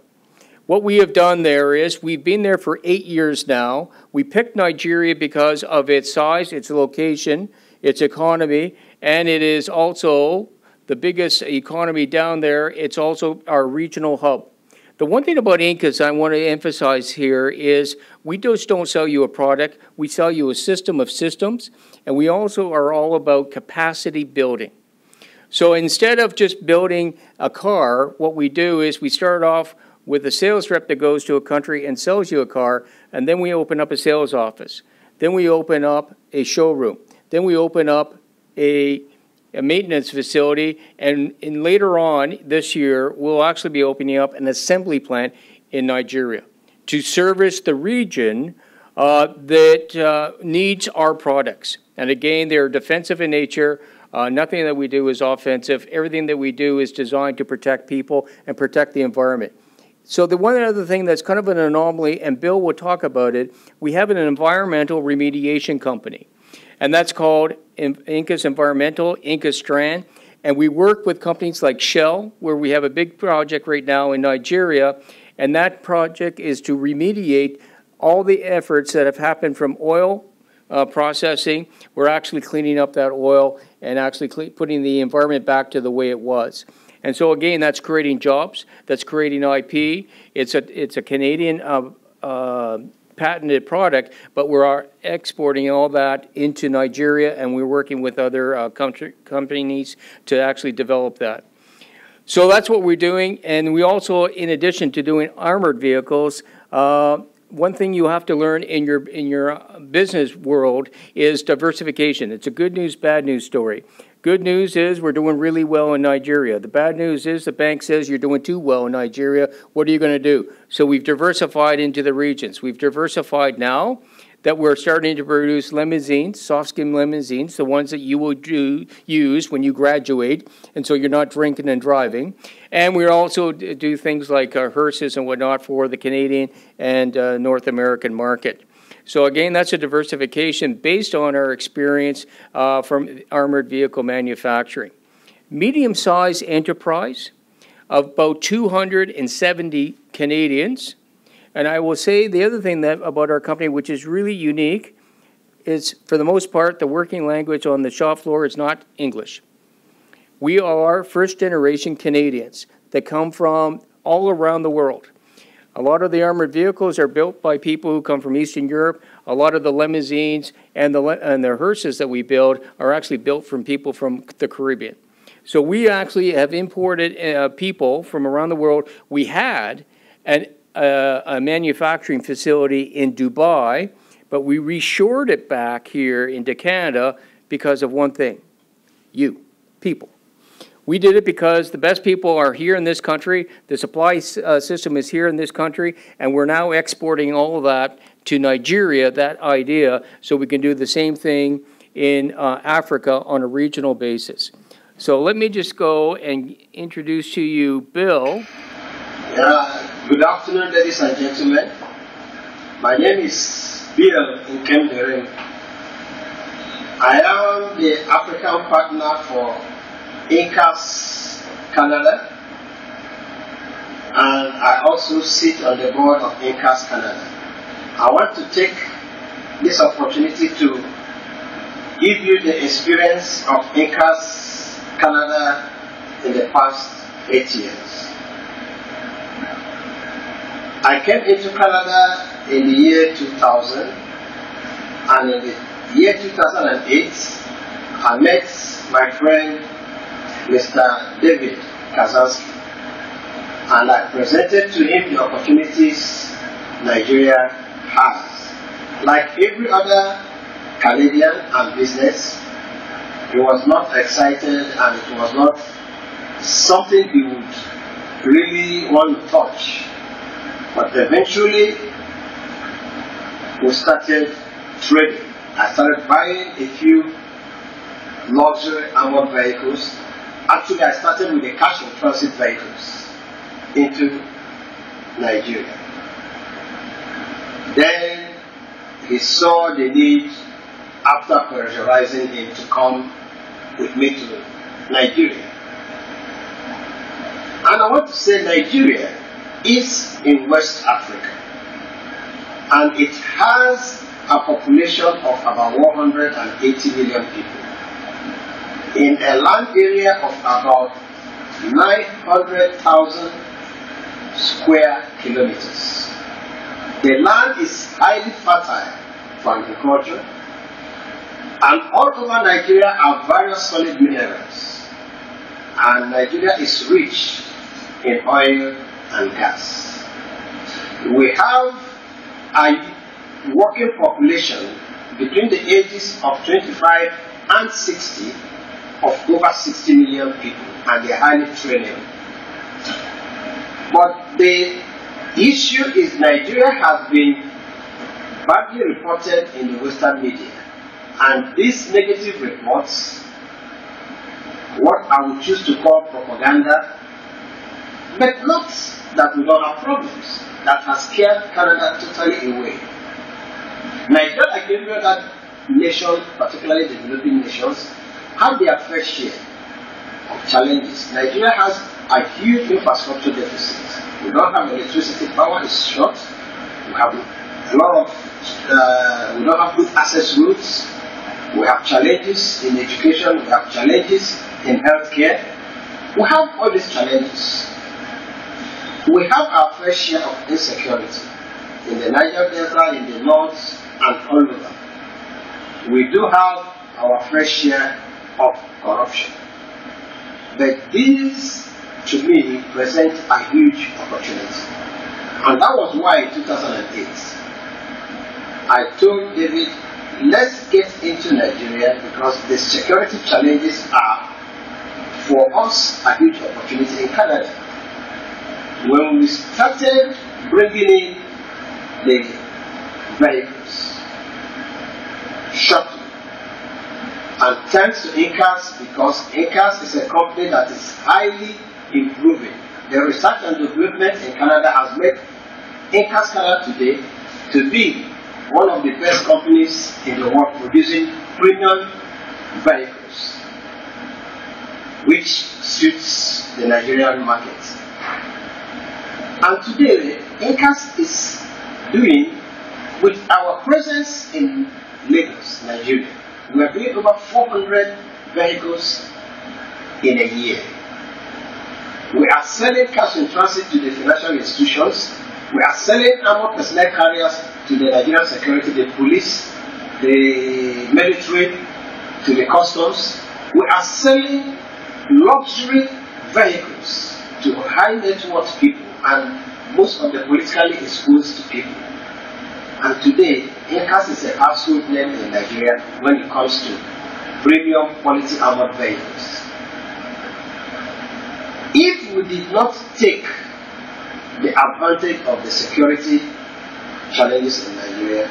What we have done there is we've been there for eight years now. We picked Nigeria because of its size, its location, its economy, and it is also the biggest economy down there. It's also our regional hub. The one thing about INKAS I want to emphasize here is we just don't sell you a product, we sell you a system of systems, and we also are all about capacity building. So instead of just building a car, what we do is we start off with a sales rep that goes to a country and sells you a car, and then we open up a sales office. Then we open up a showroom. Then we open up a, a maintenance facility, and, and later on this year, we'll actually be opening up an assembly plant in Nigeria to service the region uh, that uh, needs our products. And again, they're defensive in nature. Uh, nothing that we do is offensive. Everything that we do is designed to protect people and protect the environment. So the one other thing that's kind of an anomaly, and Bill will talk about it, we have an environmental remediation company, and that's called INKAS Environmental, INKASTRANS, and we work with companies like Shell, where we have a big project right now in Nigeria, and that project is to remediate all the efforts that have happened from oil uh, processing. We're actually cleaning up that oil and actually putting the environment back to the way it was. And so again, that's creating jobs, that's creating IP. It's a, it's a Canadian uh, uh, patented product, but we're exporting all that into Nigeria and we're working with other uh, companies to actually develop that. So that's what we're doing. And we also, in addition to doing armored vehicles, uh, one thing you have to learn in your in your business world is diversification. It's a good news, bad news story. Good news is we're doing really well in Nigeria. The bad news is the bank says you're doing too well in Nigeria. What are you going to do? So we've diversified into the regions. We've diversified now that we're starting to produce limousines, soft skin limousines, the ones that you will do, use when you graduate, and so you're not drinking and driving. And we also do things like uh, hearses and whatnot for the Canadian and uh, North American market. So again, that's a diversification based on our experience uh, from armored vehicle manufacturing. Medium-sized enterprise of about 270 Canadians. And I will say the other thing that about our company, which is really unique, is for the most part, the working language on the shop floor is not English. We are first generation Canadians that come from all around the world. A lot of the armored vehicles are built by people who come from Eastern Europe. A lot of the limousines and the, and the hearses that we build are actually built from people from the Caribbean. So we actually have imported uh, people from around the world. We had an, uh, a manufacturing facility in Dubai, but we reshored it back here into Canada because of one thing, you, people. We did it because the best people are here in this country, the supply uh, system is here in this country, and we're now exporting all of that to Nigeria, that idea, so we can do the same thing in uh, Africa on a regional basis. So let me just go and introduce to you Bill. Yeah, good afternoon, ladies and gentlemen. My name is Bill Nkemdirim. I am the African partner for INKAS Canada, and I also sit on the board of INKAS Canada. I want to take this opportunity to give you the experience of INKAS Canada in the past eight years. I came into Canada in the year 2000, and in the year 2008, I met my friend Mr. David Kazansky, and I presented to him the opportunities Nigeria has. Like every other Canadian and business, he was not excited and it was not something he would really want to touch. But eventually, we started trading. I started buying a few luxury armored vehicles Actually, I started with the cash and transit vehicles into Nigeria. Then he saw the need, after pressurizing him, to come with me to Nigeria. And I want to say Nigeria is in West Africa. And it has a population of about 180 million people in a land area of about 900,000 square kilometers. The land is highly fertile for agriculture, and all over Nigeria are various solid minerals. And Nigeria is rich in oil and gas. We have a working population between the ages of 25 and 60 of over 60 million people, and they're highly trainable. But the issue is Nigeria has been badly reported in the Western media, and these negative reports, what I would choose to call propaganda, but not that we don't have problems, that has scared Canada totally away. Nigeria, like every other nation, particularly developing nations, have their fair share of challenges. Nigeria has a huge infrastructure deficit. We don't have electricity, power is short. We have a lot of, uh, we don't have good access routes. We have challenges in education, we have challenges in healthcare. We have all these challenges. We have our fair share of insecurity in the Niger Delta, in the north, and all over. We do have our fair share of corruption. But these, to me, present a huge opportunity. And that was why in 2008, I told David, let's get into Nigeria because the security challenges are, for us, a huge opportunity in Canada. When we started bringing in the vehicles, shortly, and thanks to INKAS, because INKAS is a company that is highly improving. The research and development in Canada has made INKAS Canada today to be one of the best companies in the world producing premium vehicles, which suits the Nigerian market. And today, INKAS is doing, with our presence in Lagos, Nigeria, we are doing over 400 vehicles in a year. We are selling cash in transit to the financial institutions. We are selling armored personnel carriers to the Nigerian security, the police, the military, to the customs. We are selling luxury vehicles to high net worth people and most of the politically exposed people. And today, Incas is a household name in Nigeria when it comes to premium quality armored vehicles. If we did not take the advantage of the security challenges in Nigeria,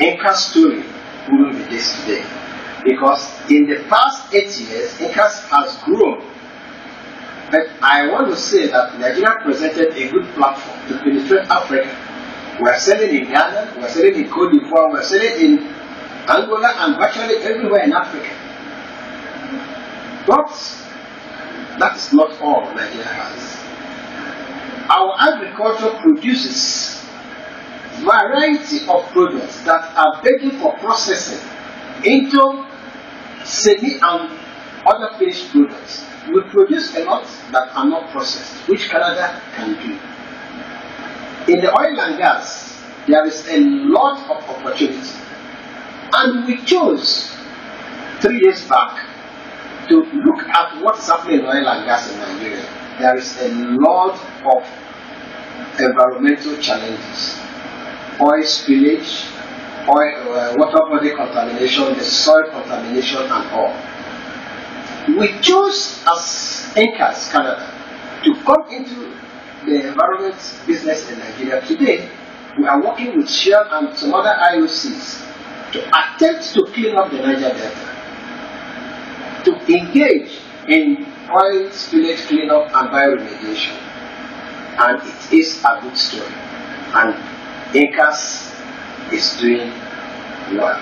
Inca's story wouldn't be this today. Because in the past eight years, Incas has grown. But I want to say that Nigeria presented a good platform to penetrate Africa. We are selling in Ghana, we are selling in Cote d'Ivoire, we are selling in Angola and virtually everywhere in Africa. But that is not all Nigeria has. Our agriculture produces variety of products that are begging for processing into semi and other finished products. We produce a lot that are not processed, which Canada can do. In the oil and gas, there is a lot of opportunity. And we chose three years back to look at what is happening in oil and gas in Nigeria. There is a lot of environmental challenges. Oil spillage, oil, uh, water body contamination, the soil contamination and all. We chose as INKAS Canada to come into the environment business in Nigeria. Today, we are working with Shell and some other IOCs to attempt to clean up the Niger Delta, to engage in oil spillage cleanup and bioremediation. And it is a good story. And INKAS is doing well.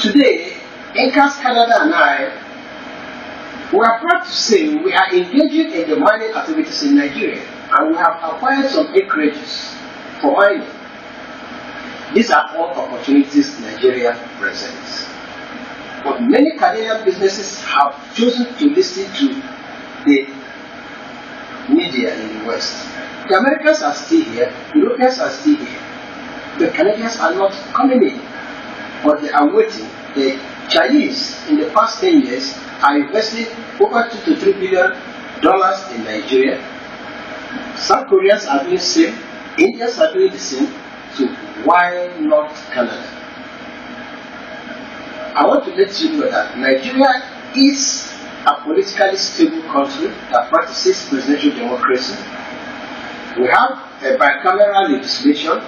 Today, INKAS Canada and I we are proud to say we are engaging in the mining activities in Nigeria and we have acquired some acreages for mining. These are all opportunities Nigeria presents. But many Canadian businesses have chosen to listen to the media in the West. The Americans are still here, Europeans are still here. The Canadians are not coming in, but they are waiting. The Chinese, in the past 10 years, are investing over 2 to 3 billion dollars in Nigeria. South Koreans are doing the same, Indians are doing the same, so why not Canada? I want to let you know that Nigeria is a politically stable country that practices presidential democracy. We have a bicameral legislation.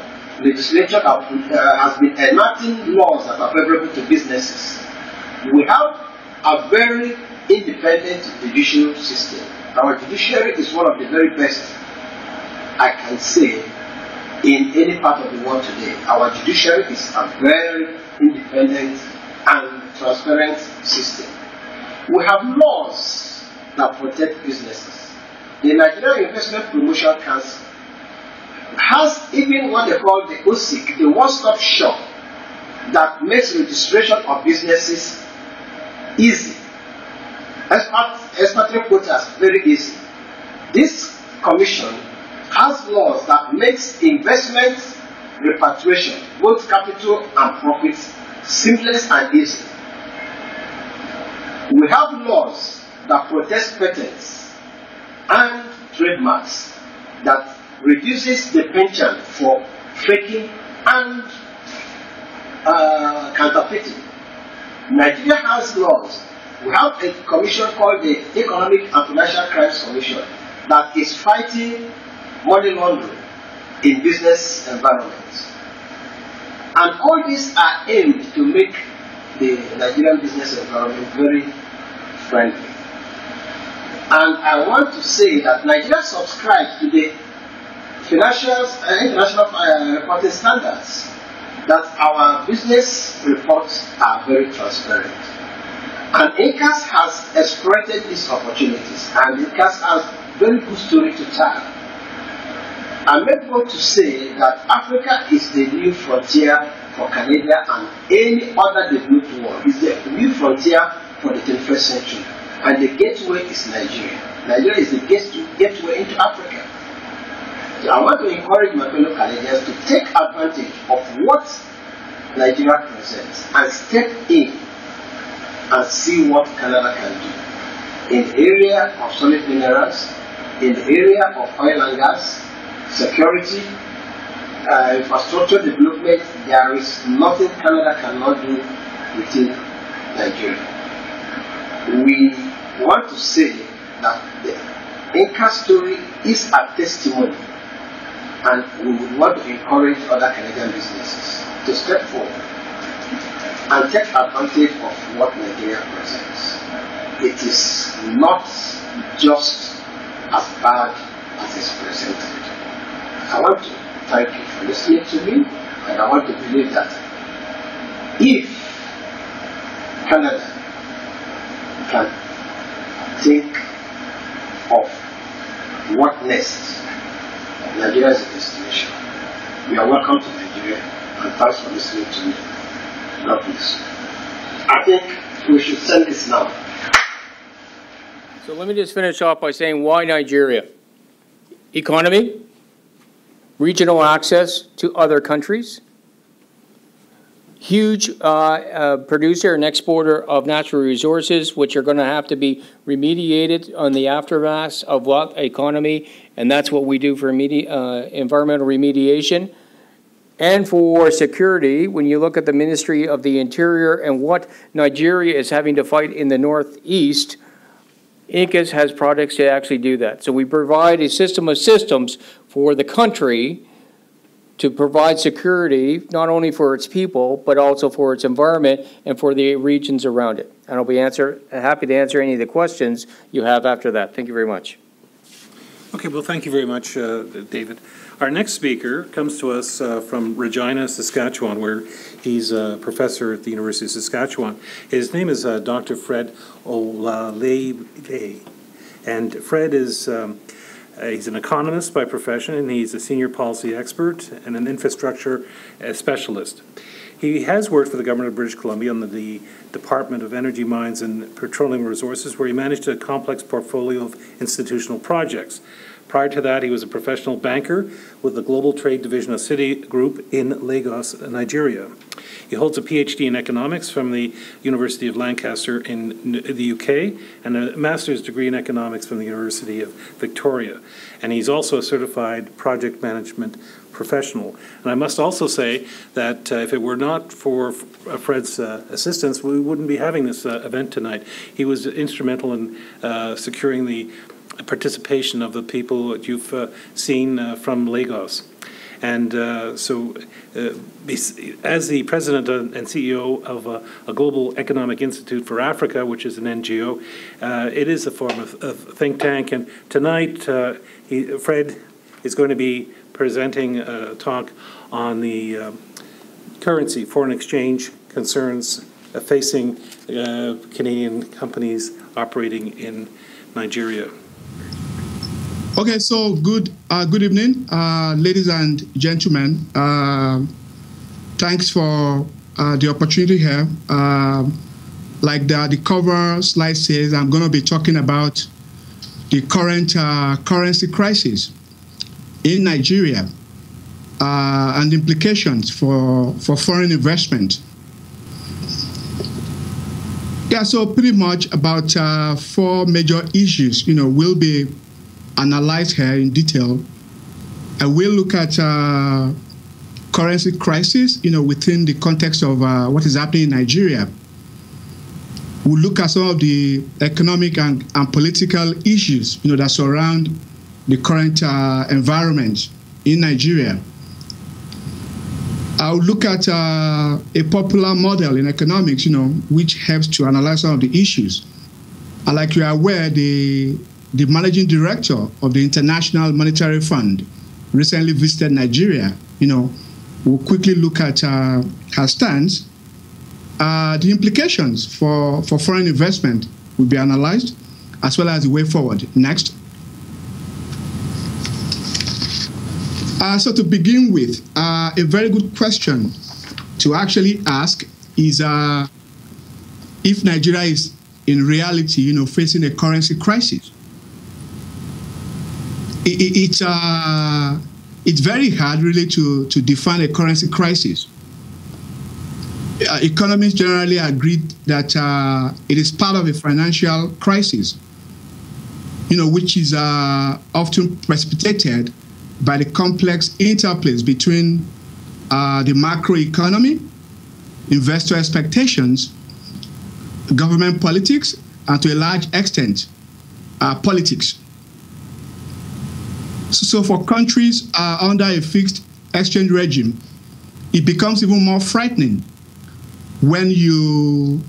Legislation have, uh, has been enacting laws that are favorable to businesses. We have a very independent judicial system. Our judiciary is one of the very best I can say in any part of the world today. Our judiciary is a very independent and transparent system. We have laws that protect businesses. The Nigerian Investment Promotion Council has even what they call the OSIC, the one-stop shop that makes registration of businesses easy. Expert, expatriate quotas very easy. This commission has laws that makes investment repatriation, both capital and profits, seamless and easy. We have laws that protect patents and trademarks that reduces the penchant for faking and uh, counterfeiting. Nigeria has laws. We have a commission called the Economic and Financial Crimes Commission that is fighting money laundering in business environments. And all these are aimed to make the Nigerian business environment very friendly. And I want to say that Nigeria subscribes to the financial uh, international uh, reporting standards that our business reports are very transparent. And INKAS has exploited these opportunities, and INKAS has very good story to tell. I'm able to say that Africa is the new frontier for Canada and any other developed world. It's the new frontier for the 21st century. And the gateway is Nigeria. Nigeria is the gateway into Africa. So I want to encourage my fellow Canadians to take advantage of what Nigeria presents and step in and see what Canada can do. In the area of solid minerals, in the area of oil and gas, security, uh, infrastructure development, there is nothing Canada cannot do within Nigeria. We want to say that the INKAS story is a testimony and we would want to encourage other Canadian businesses to step forward and take advantage of what Nigeria presents. It is not just as bad as it's presented. I want to thank you for listening to me, and I want to believe that if Canada can think of what next, Nigeria is a destination. You are welcome to Nigeria, and thanks for listening to me. God bless. I think we should send this now. So let me just finish off by saying why Nigeria? Economy, regional access to other countries, huge uh, uh, producer and exporter of natural resources, which are going to have to be remediated on the aftermath of what economy, and that's what we do for uh, environmental remediation. And for security, when you look at the Ministry of the Interior and what Nigeria is having to fight in the Northeast, INKAS has products to actually do that. So we provide a system of systems for the country to provide security, not only for its people, but also for its environment and for the regions around it. And I'll be answer, happy to answer any of the questions you have after that. Thank you very much. Okay, well, thank you very much, uh, David. Our next speaker comes to us uh, from Regina, Saskatchewan, where he's a professor at the University of Saskatchewan. His name is uh, Dr. Fred Olayele. And Fred is um, uh, he's an economist by profession, and he's a senior policy expert and an infrastructure uh, specialist. He has worked for the government of British Columbia on the, the Department of Energy, Mines and Petroleum Resources, where he managed a complex portfolio of institutional projects. Prior to that, he was a professional banker with the Global Trade Division of Citigroup in Lagos, Nigeria. He holds a PhD in economics from the University of Lancaster in the UK and a master's degree in economics from the University of Victoria. And he's also a certified project management professional. And I must also say that uh, if it were not for Fred's uh, assistance, we wouldn't be having this uh, event tonight. He was instrumental in uh, securing the participation of the people that you've uh, seen uh, from Lagos. And uh, so, uh, as the president and CEO of a, a, Global Economic Institute for Africa, which is an NGO, uh, it is a form of, of, think tank. And tonight, uh, he, Fred is going to be presenting a talk on the uh, currency, foreign exchange concerns facing Canadian companies operating in Nigeria. Okay, so good uh, good evening, uh, ladies and gentlemen. Uh, thanks for uh, the opportunity here. Um, like the, the cover slide says, I'm going to be talking about the current uh, currency crisis in Nigeria uh, and implications for, for foreign investment. Yeah, so pretty much about four major issues, you know, will be analyze her in detail. And we'll look at uh, currency crisis, you know, within the context of uh, what is happening in Nigeria. We'll look at some of the economic and, and political issues, you know, that surround the current uh, environment in Nigeria. I'll look at uh, a popular model in economics, you know, which helps to analyze some of the issues. And like you are aware, the the managing director of the International Monetary Fund, recently visited Nigeria. You know, we'll quickly look at uh, her stance. Uh, the implications for, for foreign investment will be analyzed, as well as the way forward. Next. Uh, so to begin with, uh, a very good question to actually ask is uh, if Nigeria is in reality, you know, facing a currency crisis it, it, uh, it's very hard really to, to define a currency crisis. Uh, economists generally agree that uh, it is part of a financial crisis, you know, which is uh, often precipitated by the complex interplays between uh, the macroeconomy, investor expectations, government politics, and to a large extent, uh, politics. So for countries uh, under a fixed exchange regime, it becomes even more frightening when you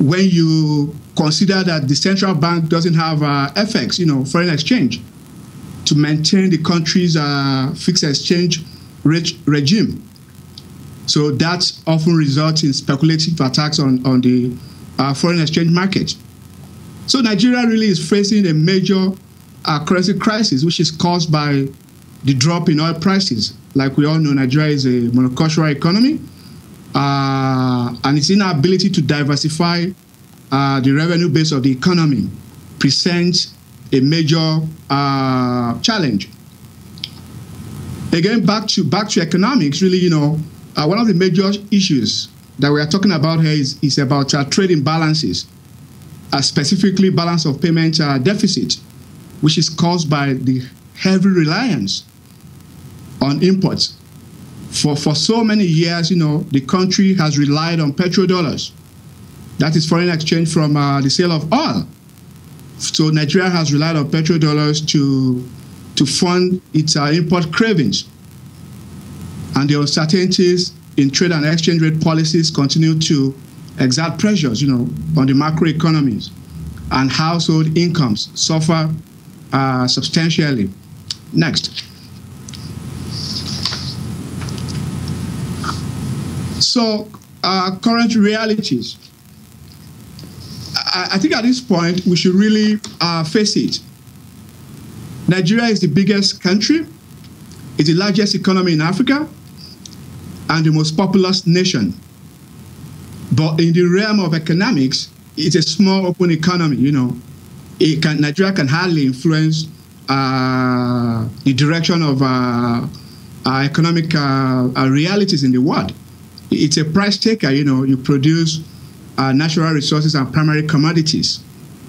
when you consider that the central bank doesn't have uh, FX, you know, foreign exchange, to maintain the country's uh, fixed exchange regime. So that often results in speculative attacks on, on the uh, foreign exchange market. So Nigeria really is facing a major a currency crisis, which is caused by the drop in oil prices. Like we all know, Nigeria is a monocultural economy, uh, and its inability to diversify uh, the revenue base of the economy presents a major uh, challenge. Again, back to back to economics. Really, you know, uh, one of the major issues that we are talking about here is, is about uh, trade imbalances, uh, specifically balance of payment deficit which is caused by the heavy reliance on imports. For, for so many years, you know, the country has relied on petrodollars. That is foreign exchange from uh, the sale of oil. So Nigeria has relied on petrodollars to, to fund its uh, import cravings. And the uncertainties in trade and exchange rate policies continue to exert pressures, you know, on the macroeconomies. And household incomes suffer uh, substantially. Next. So, uh, current realities. I, I, think at this point we should really uh, face it. Nigeria is the biggest country, it's the largest economy in Africa. and the most populous nation. But in the realm of economics, it's a small open economy, you know. It can, Nigeria can hardly influence uh, the direction of uh, economic uh, realities in the world. It's a price taker, you know, you produce uh, natural resources and primary commodities.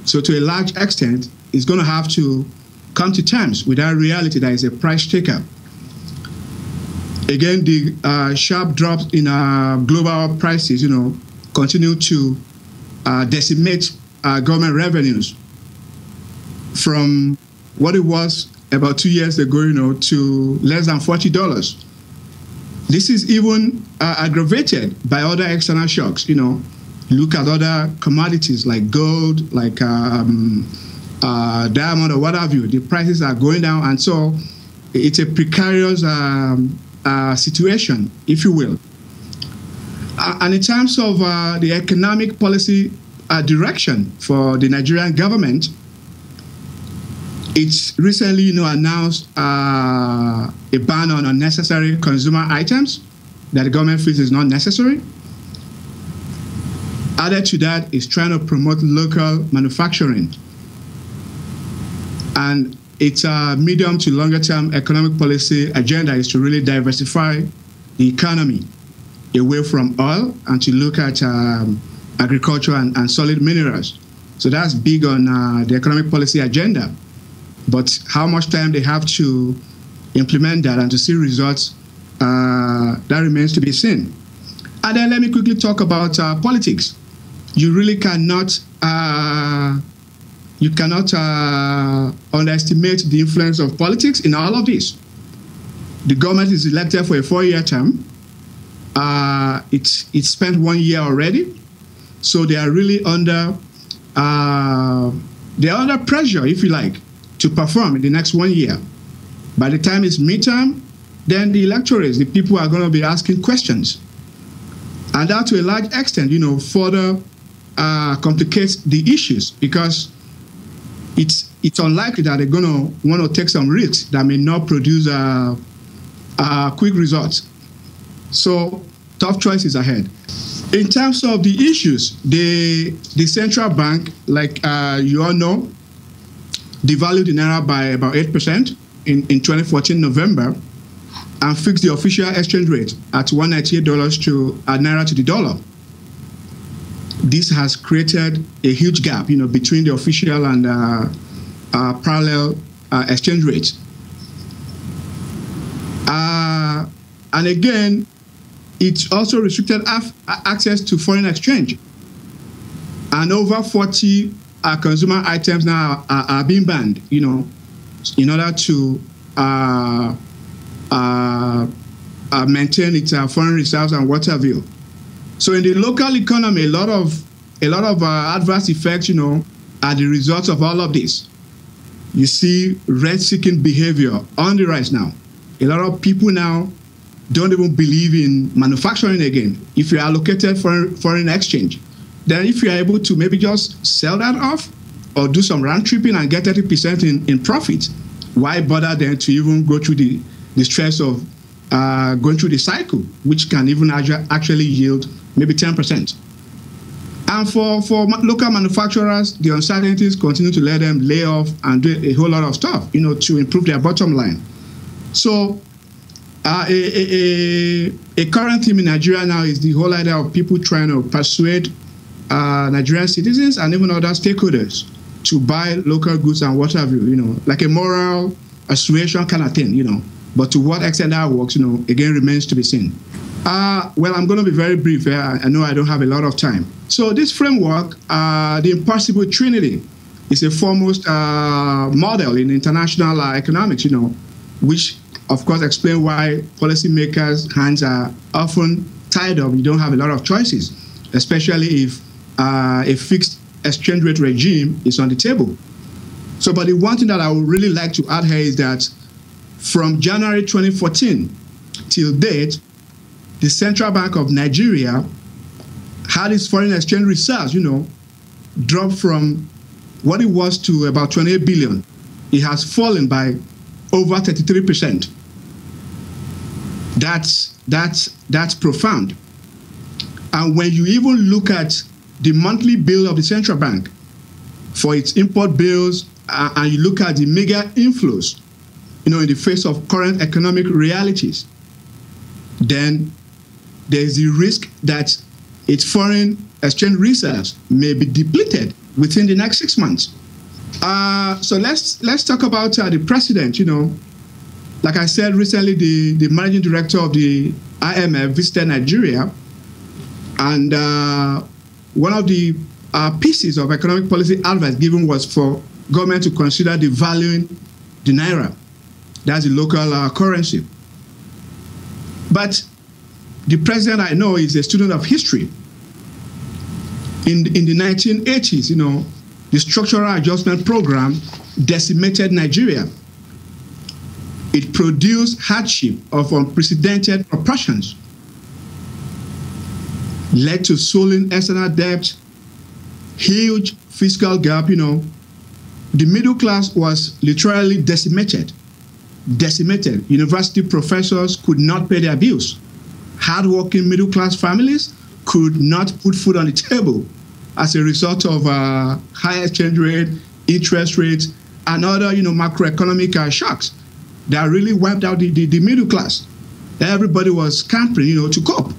So to a large extent, it's going to have to come to terms with that reality that is a price taker. Again, the uh, sharp drops in uh, global prices, you know, continue to uh, decimate uh, government revenues from what it was about two years ago, you know, to less than forty dollars. This is even uh, aggravated by other external shocks. You know, look at other commodities like gold, like um, uh, diamond, or what have you. The prices are going down, and so it's a precarious um, uh, situation, if you will. And in terms of uh, the economic policy uh, direction for the Nigerian government, it's recently, you know, announced uh, a ban on unnecessary consumer items that the government feels is not necessary. Added to that is trying to promote local manufacturing. And its a medium to longer term economic policy agenda is to really diversify the economy away from oil and to look at um, agriculture and, and, solid minerals. So that's big on uh, the economic policy agenda. But how much time they have to implement that and to see results, uh, that remains to be seen. And then let me quickly talk about uh, politics. You really cannot uh, you cannot uh, underestimate the influence of politics in all of this. The government is elected for a four-year term. Uh, it's it spent one year already, so they are really under uh, they are under pressure, if you like, to perform in the next one year. By the time it's midterm, then the electorates, the people are going to be asking questions. And that to a large extent, you know, further uh, complicates the issues because it's it's unlikely that they're going to want to take some risks that may not produce uh, uh, quick results. So tough choices ahead. In terms of the issues, the the central bank, like uh, you all know, devalued the naira by about 8% in, in 2014 November and fixed the official exchange rate at $198 to a naira to the dollar. This has created a huge gap, you know, between the official and uh, uh, parallel uh, exchange rates. Uh, and again, it also restricted access to foreign exchange. And over 40 our consumer items now are, are, being banned, you know, in order to uh, uh, uh, maintain its uh, foreign reserves and what have you. So in the local economy, a lot of a lot of uh, adverse effects, you know, are the results of all of this. You see rent-seeking behavior on the rise now. A lot of people now don't even believe in manufacturing again. If you are allocated for foreign exchange, then if you are able to maybe just sell that off or do some round tripping and get 30% in, in profit, why bother then to even go through the, the stress of uh, going through the cycle, which can even actually yield maybe 10%. And for, for local manufacturers, the uncertainties continue to let them lay off and do a whole lot of stuff, you know, to improve their bottom line. So uh, a, a, a, current theme in Nigeria now is the whole idea of people trying to persuade uh, Nigerian citizens and even other stakeholders to buy local goods and what have you, you know, like a moral assuasion kind of thing, you know. But to what extent that works, you know, again remains to be seen. Uh, well, I'm going to be very brief here. I know I don't have a lot of time. So this framework, uh, the impossible trinity, is a foremost uh, model in international uh, economics, you know, which of course explain why policymakers' hands are often tied up. You don't have a lot of choices, especially if uh, a fixed exchange rate regime is on the table. So, but the one thing that I would really like to add here is that from January 2014 till date, the Central Bank of Nigeria had its foreign exchange reserves, you know, dropped from what it was to about 28 billion. It has fallen by over 33%. That's, that's, that's profound. And when you even look at the monthly bill of the central bank for its import bills, uh, and you look at the mega inflows, you know, in the face of current economic realities, then there's the risk that its foreign exchange reserves may be depleted within the next six months. Uh, so let's let's talk about uh, the president. You know, like I said recently, the the managing director of the IMF visited Nigeria, and uh, one of the uh, pieces of economic policy advice given was for government to consider devaluing the naira. That's the local uh, currency. But the president I know is a student of history. In, in the 1980s, you know, the structural adjustment program decimated Nigeria. It produced hardship of unprecedented proportions, led to swollen external debt, huge fiscal gap, you know. The middle class was literally decimated. Decimated. University professors could not pay their bills. Hardworking middle class families could not put food on the table as a result of uh, high exchange rate, interest rates, and other you know macroeconomic uh, shocks that really wiped out the, the, the middle class. Everybody was scampering, you know, to cope.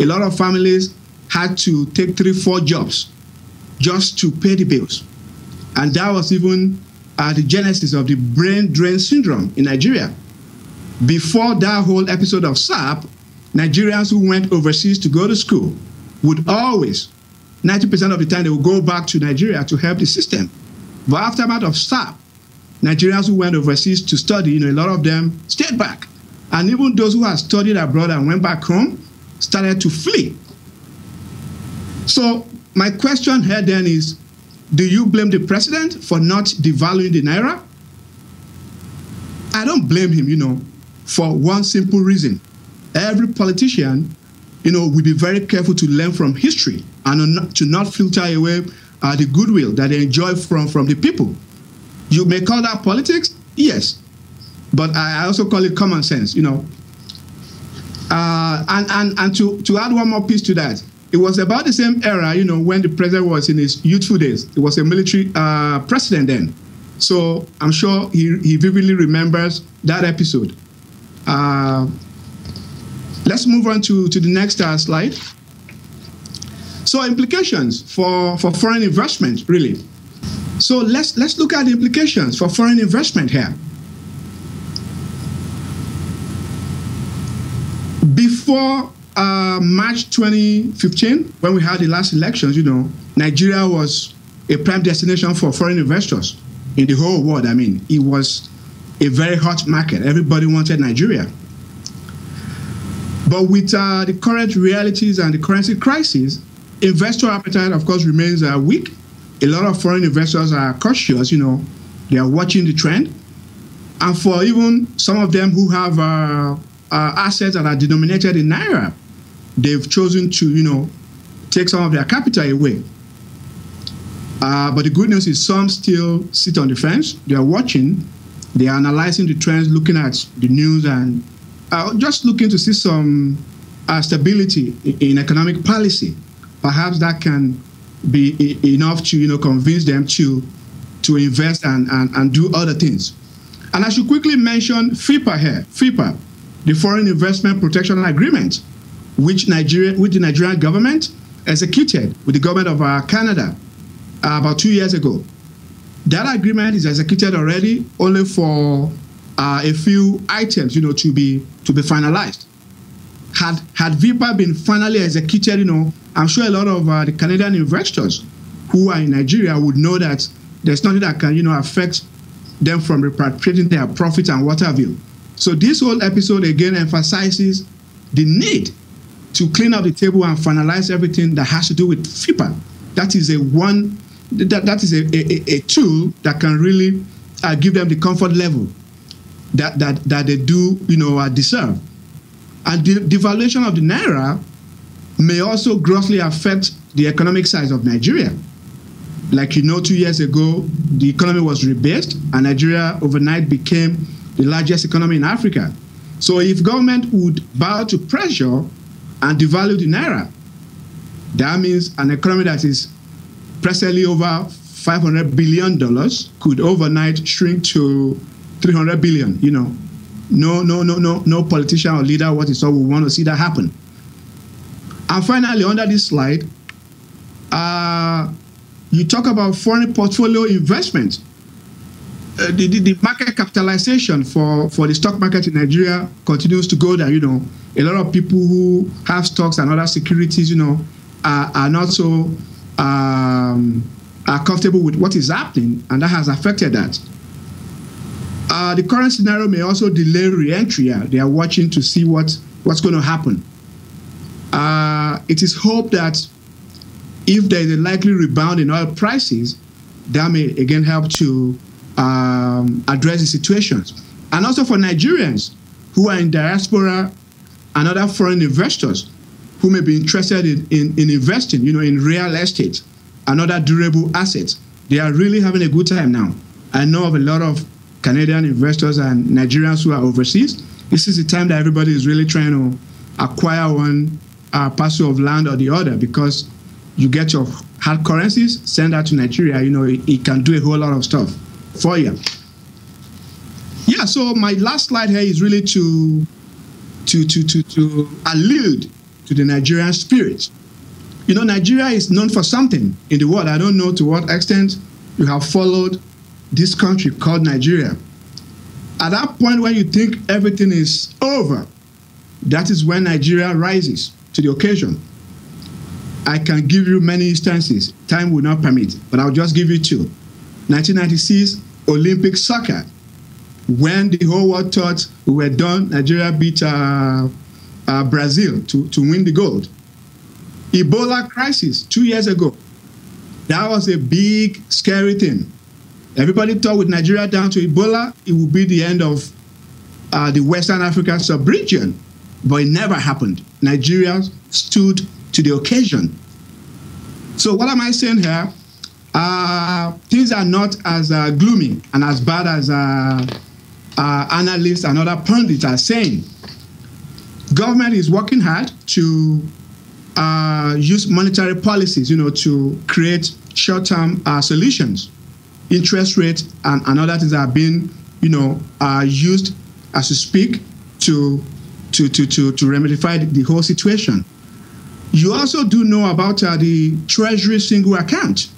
A lot of families had to take three, four jobs just to pay the bills. And that was even uh, the genesis of the brain drain syndrome in Nigeria. Before that whole episode of SAP, Nigerians who went overseas to go to school would always, 90% of the time, they would go back to Nigeria to help the system. But aftermath of SAP, Nigerians who went overseas to study, you know, a lot of them stayed back. And even those who had studied abroad and went back home started to flee. So my question here then is, do you blame the president for not devaluing the naira? I don't blame him, you know, for one simple reason. Every politician, you know, will be very careful to learn from history and to not filter away uh, the goodwill that they enjoy from, from the people. You may call that politics, yes, but I also call it common sense, you know. Uh, and and, and to, to add one more piece to that, it was about the same era, you know, when the president was in his youthful days. He was a military uh, president then. So I'm sure he, he vividly remembers that episode. Uh, let's move on to, to the next uh, slide. So implications for, for foreign investment, really. So let's, let's look at the implications for foreign investment here. Before uh, March 2015, when we had the last elections, you know, Nigeria was a prime destination for foreign investors in the whole world. I mean, it was a very hot market. Everybody wanted Nigeria. But with uh, the current realities and the currency crisis, investor appetite, of course, remains uh, weak. A lot of foreign investors are cautious, you know, they are watching the trend. And for even some of them who have uh, assets that are denominated in Naira, they've chosen to, you know, take some of their capital away. Uh, but the good news is some still sit on the fence. They are watching. They are analyzing the trends, looking at the news, and uh, just looking to see some uh, stability in, in, economic policy. Perhaps that can be enough to, you know, convince them to to invest and, and, and do other things. And I should quickly mention FIPA here. FIPA, the Foreign Investment Protection Agreement which Nigeria, which the Nigerian government executed with the government of uh, Canada uh, about two years ago. That agreement is executed already, only for uh, a few items, you know, to be to be finalized. Had had FIPA been finally executed, you know, I'm sure a lot of uh, the Canadian investors who are in Nigeria would know that there's nothing that can, you know, affect them from repatriating their profits and what have you. So this whole episode again emphasizes the need to clean up the table and finalize everything that has to do with FIPA. That is a one that, that is a, a, a tool that can really uh, give them the comfort level that, that, that they do you know uh, deserve. And the devaluation of the naira may also grossly affect the economic size of Nigeria. Like you know, two years ago, the economy was rebased, and Nigeria overnight became the largest economy in Africa. So if government would bow to pressure and devalue the naira, that means an economy that is presently over 500 billion dollars could overnight shrink to 300 billion. You know, no, no, no, no, no politician or leader, what is all, we want to see that happen. And finally, under this slide, uh, you talk about foreign portfolio investment. Uh, the, the, the, market capitalization for, for the stock market in Nigeria continues to go down. You know, a lot of people who have stocks and other securities, you know, are, are not so um, are comfortable with what is happening, and that has affected that. Uh, the current scenario may also delay re-entry. They are watching to see what, what's going to happen. Uh, it is hoped that if there is a likely rebound in oil prices, that may again help to um, address the situations. And also for Nigerians who are in diaspora and other foreign investors who may be interested in, in, in investing, you know, in real estate and other durable assets. They are really having a good time now. I know of a lot of Canadian investors and Nigerians who are overseas. This is the time that everybody is really trying to acquire one uh, parcel of land or the other because you get your hard currencies, send that to Nigeria, you know, it, it can do a whole lot of stuff for you. Yeah, so my last slide here is really to to to to, to allude to the Nigerian spirit. You know, Nigeria is known for something in the world. I don't know to what extent you have followed this country called Nigeria. At that point when you think everything is over, that is when Nigeria rises to the occasion. I can give you many instances. Time will not permit, but I'll just give you two. 1996 Olympic soccer. When the whole world thought we were done, Nigeria beat uh, uh, Brazil to, to win the gold. Ebola crisis two years ago. That was a big, scary thing. Everybody thought with Nigeria down to Ebola, it would be the end of uh, the Western African sub-region, but it never happened. Nigeria stood to the occasion. So what am I saying here? Uh, things are not as uh, gloomy and as bad as uh, uh, analysts and other pundits are saying government is working hard to uh, use monetary policies, you know, to create short-term solutions. Interest rates and, and other things are being, you know, used as we speak to to to to to remedify the, whole situation. You also do know about the Treasury single account.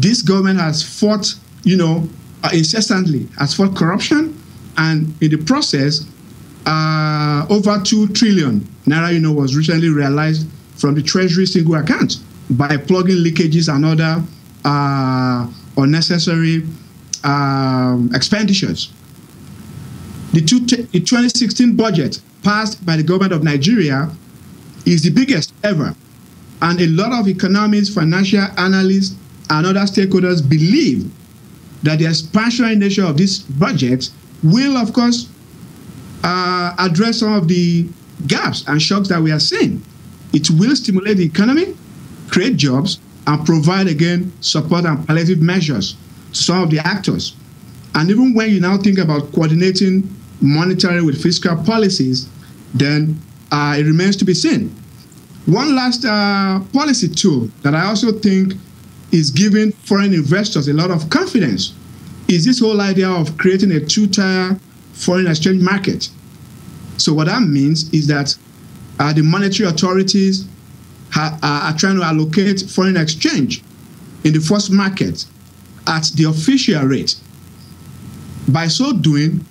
This government has fought, you know, uh, incessantly, has fought corruption, and in the process, uh, over 2 trillion naira, you know, was recently realized from the Treasury single account by plugging leakages and other uh, unnecessary um, expenditures. The, two, the 2016 budget passed by the government of Nigeria is the biggest ever. And a lot of economists, financial analysts, and other stakeholders believe that the expansionary nature of this budget will, of course, uh, address some of the gaps and shocks that we are seeing. It will stimulate the economy, create jobs, and provide again support and palliative measures to some of the actors. And even when you now think about coordinating monetary with fiscal policies, then uh, it remains to be seen. One last uh, policy tool that I also think is giving foreign investors a lot of confidence is this whole idea of creating a two-tier foreign exchange market. So what that means is that uh, the monetary authorities ha- are trying to allocate foreign exchange in the first market at the official rate. By so doing,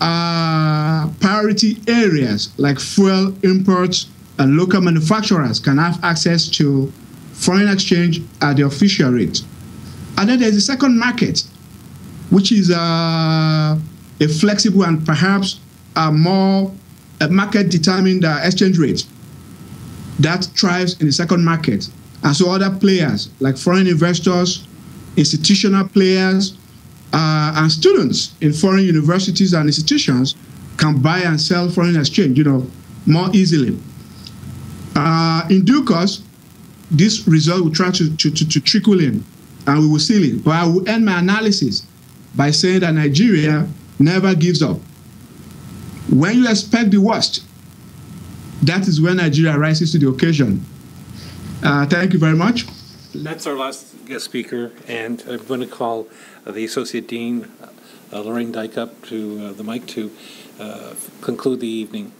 uh, priority areas like fuel imports and local manufacturers can have access to foreign exchange at the official rate. And then there's the second market, which is uh, a flexible and perhaps a more a market determined uh, exchange rate that thrives in the second market. And so other players like foreign investors, institutional players, uh, and students in foreign universities and institutions can buy and sell foreign exchange, you know, more easily. Uh, in due course, this result will try to, to, to, to trickle in and we will seal it. But I will end my analysis by saying that Nigeria never gives up. When you expect the worst, that is when Nigeria rises to the occasion. Uh, thank you very much. That's our last guest speaker, and I'm going to call uh, the Associate Dean, uh, Lorraine Dyke, up to uh, the mic to uh, conclude the evening.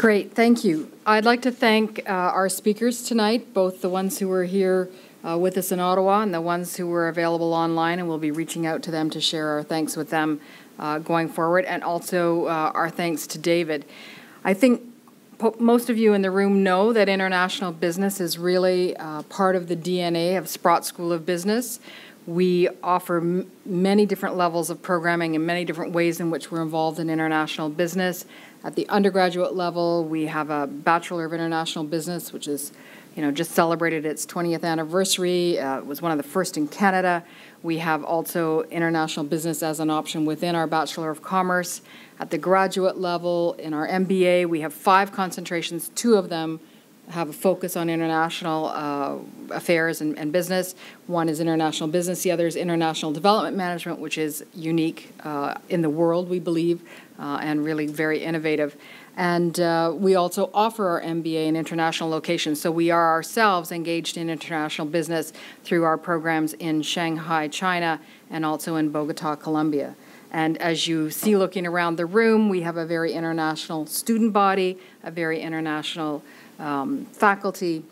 Great, thank you. I'd like to thank uh, our speakers tonight, both the ones who were here uh, with us in Ottawa and the ones who were available online, and we'll be reaching out to them to share our thanks with them uh, going forward, and also uh, our thanks to David. I think most of you in the room know that international business is really uh, part of the DNA of Sprott School of Business. We offer many different levels of programming and many different ways in which we're involved in international business. At the undergraduate level, we have a Bachelor of International Business, which is, you know, just celebrated its 20th anniversary. Uh, it was one of the first in Canada. We have also international business as an option within our Bachelor of Commerce. At the graduate level, in our MBA, we have five concentrations. Two of them have a focus on international uh, affairs and, and business. One is international business, the other is international development management, which is unique uh, in the world, we believe, uh, and really very innovative. And uh, we also offer our MBA in international locations. So we are ourselves engaged in international business through our programs in Shanghai, China, and also in Bogota, Colombia. And as you see looking around the room, we have a very international student body, a very international um, faculty.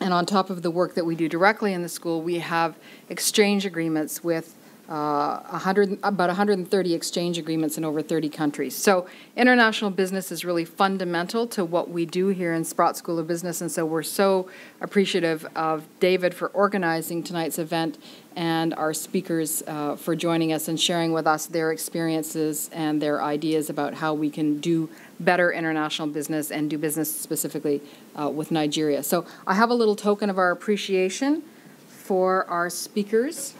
And on top of the work that we do directly in the school, we have exchange agreements with uh, 100, about 130 exchange agreements in over 30 countries. So international business is really fundamental to what we do here in Sprott School of Business, and so we're so appreciative of David for organizing tonight's event and our speakers uh, for joining us and sharing with us their experiences and their ideas about how we can do better international business and do business specifically uh, with Nigeria. So I have a little token of our appreciation for our speakers.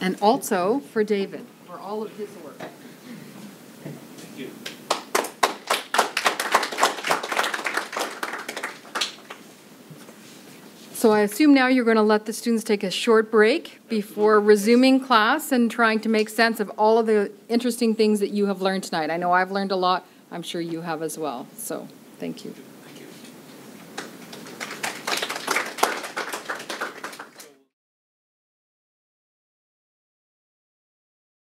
And also for David, for all of his So I assume now you're going to let the students take a short break before resuming class and trying to make sense of all of the interesting things that you have learned tonight. I know I've learned a lot. I'm sure you have as well. So thank you.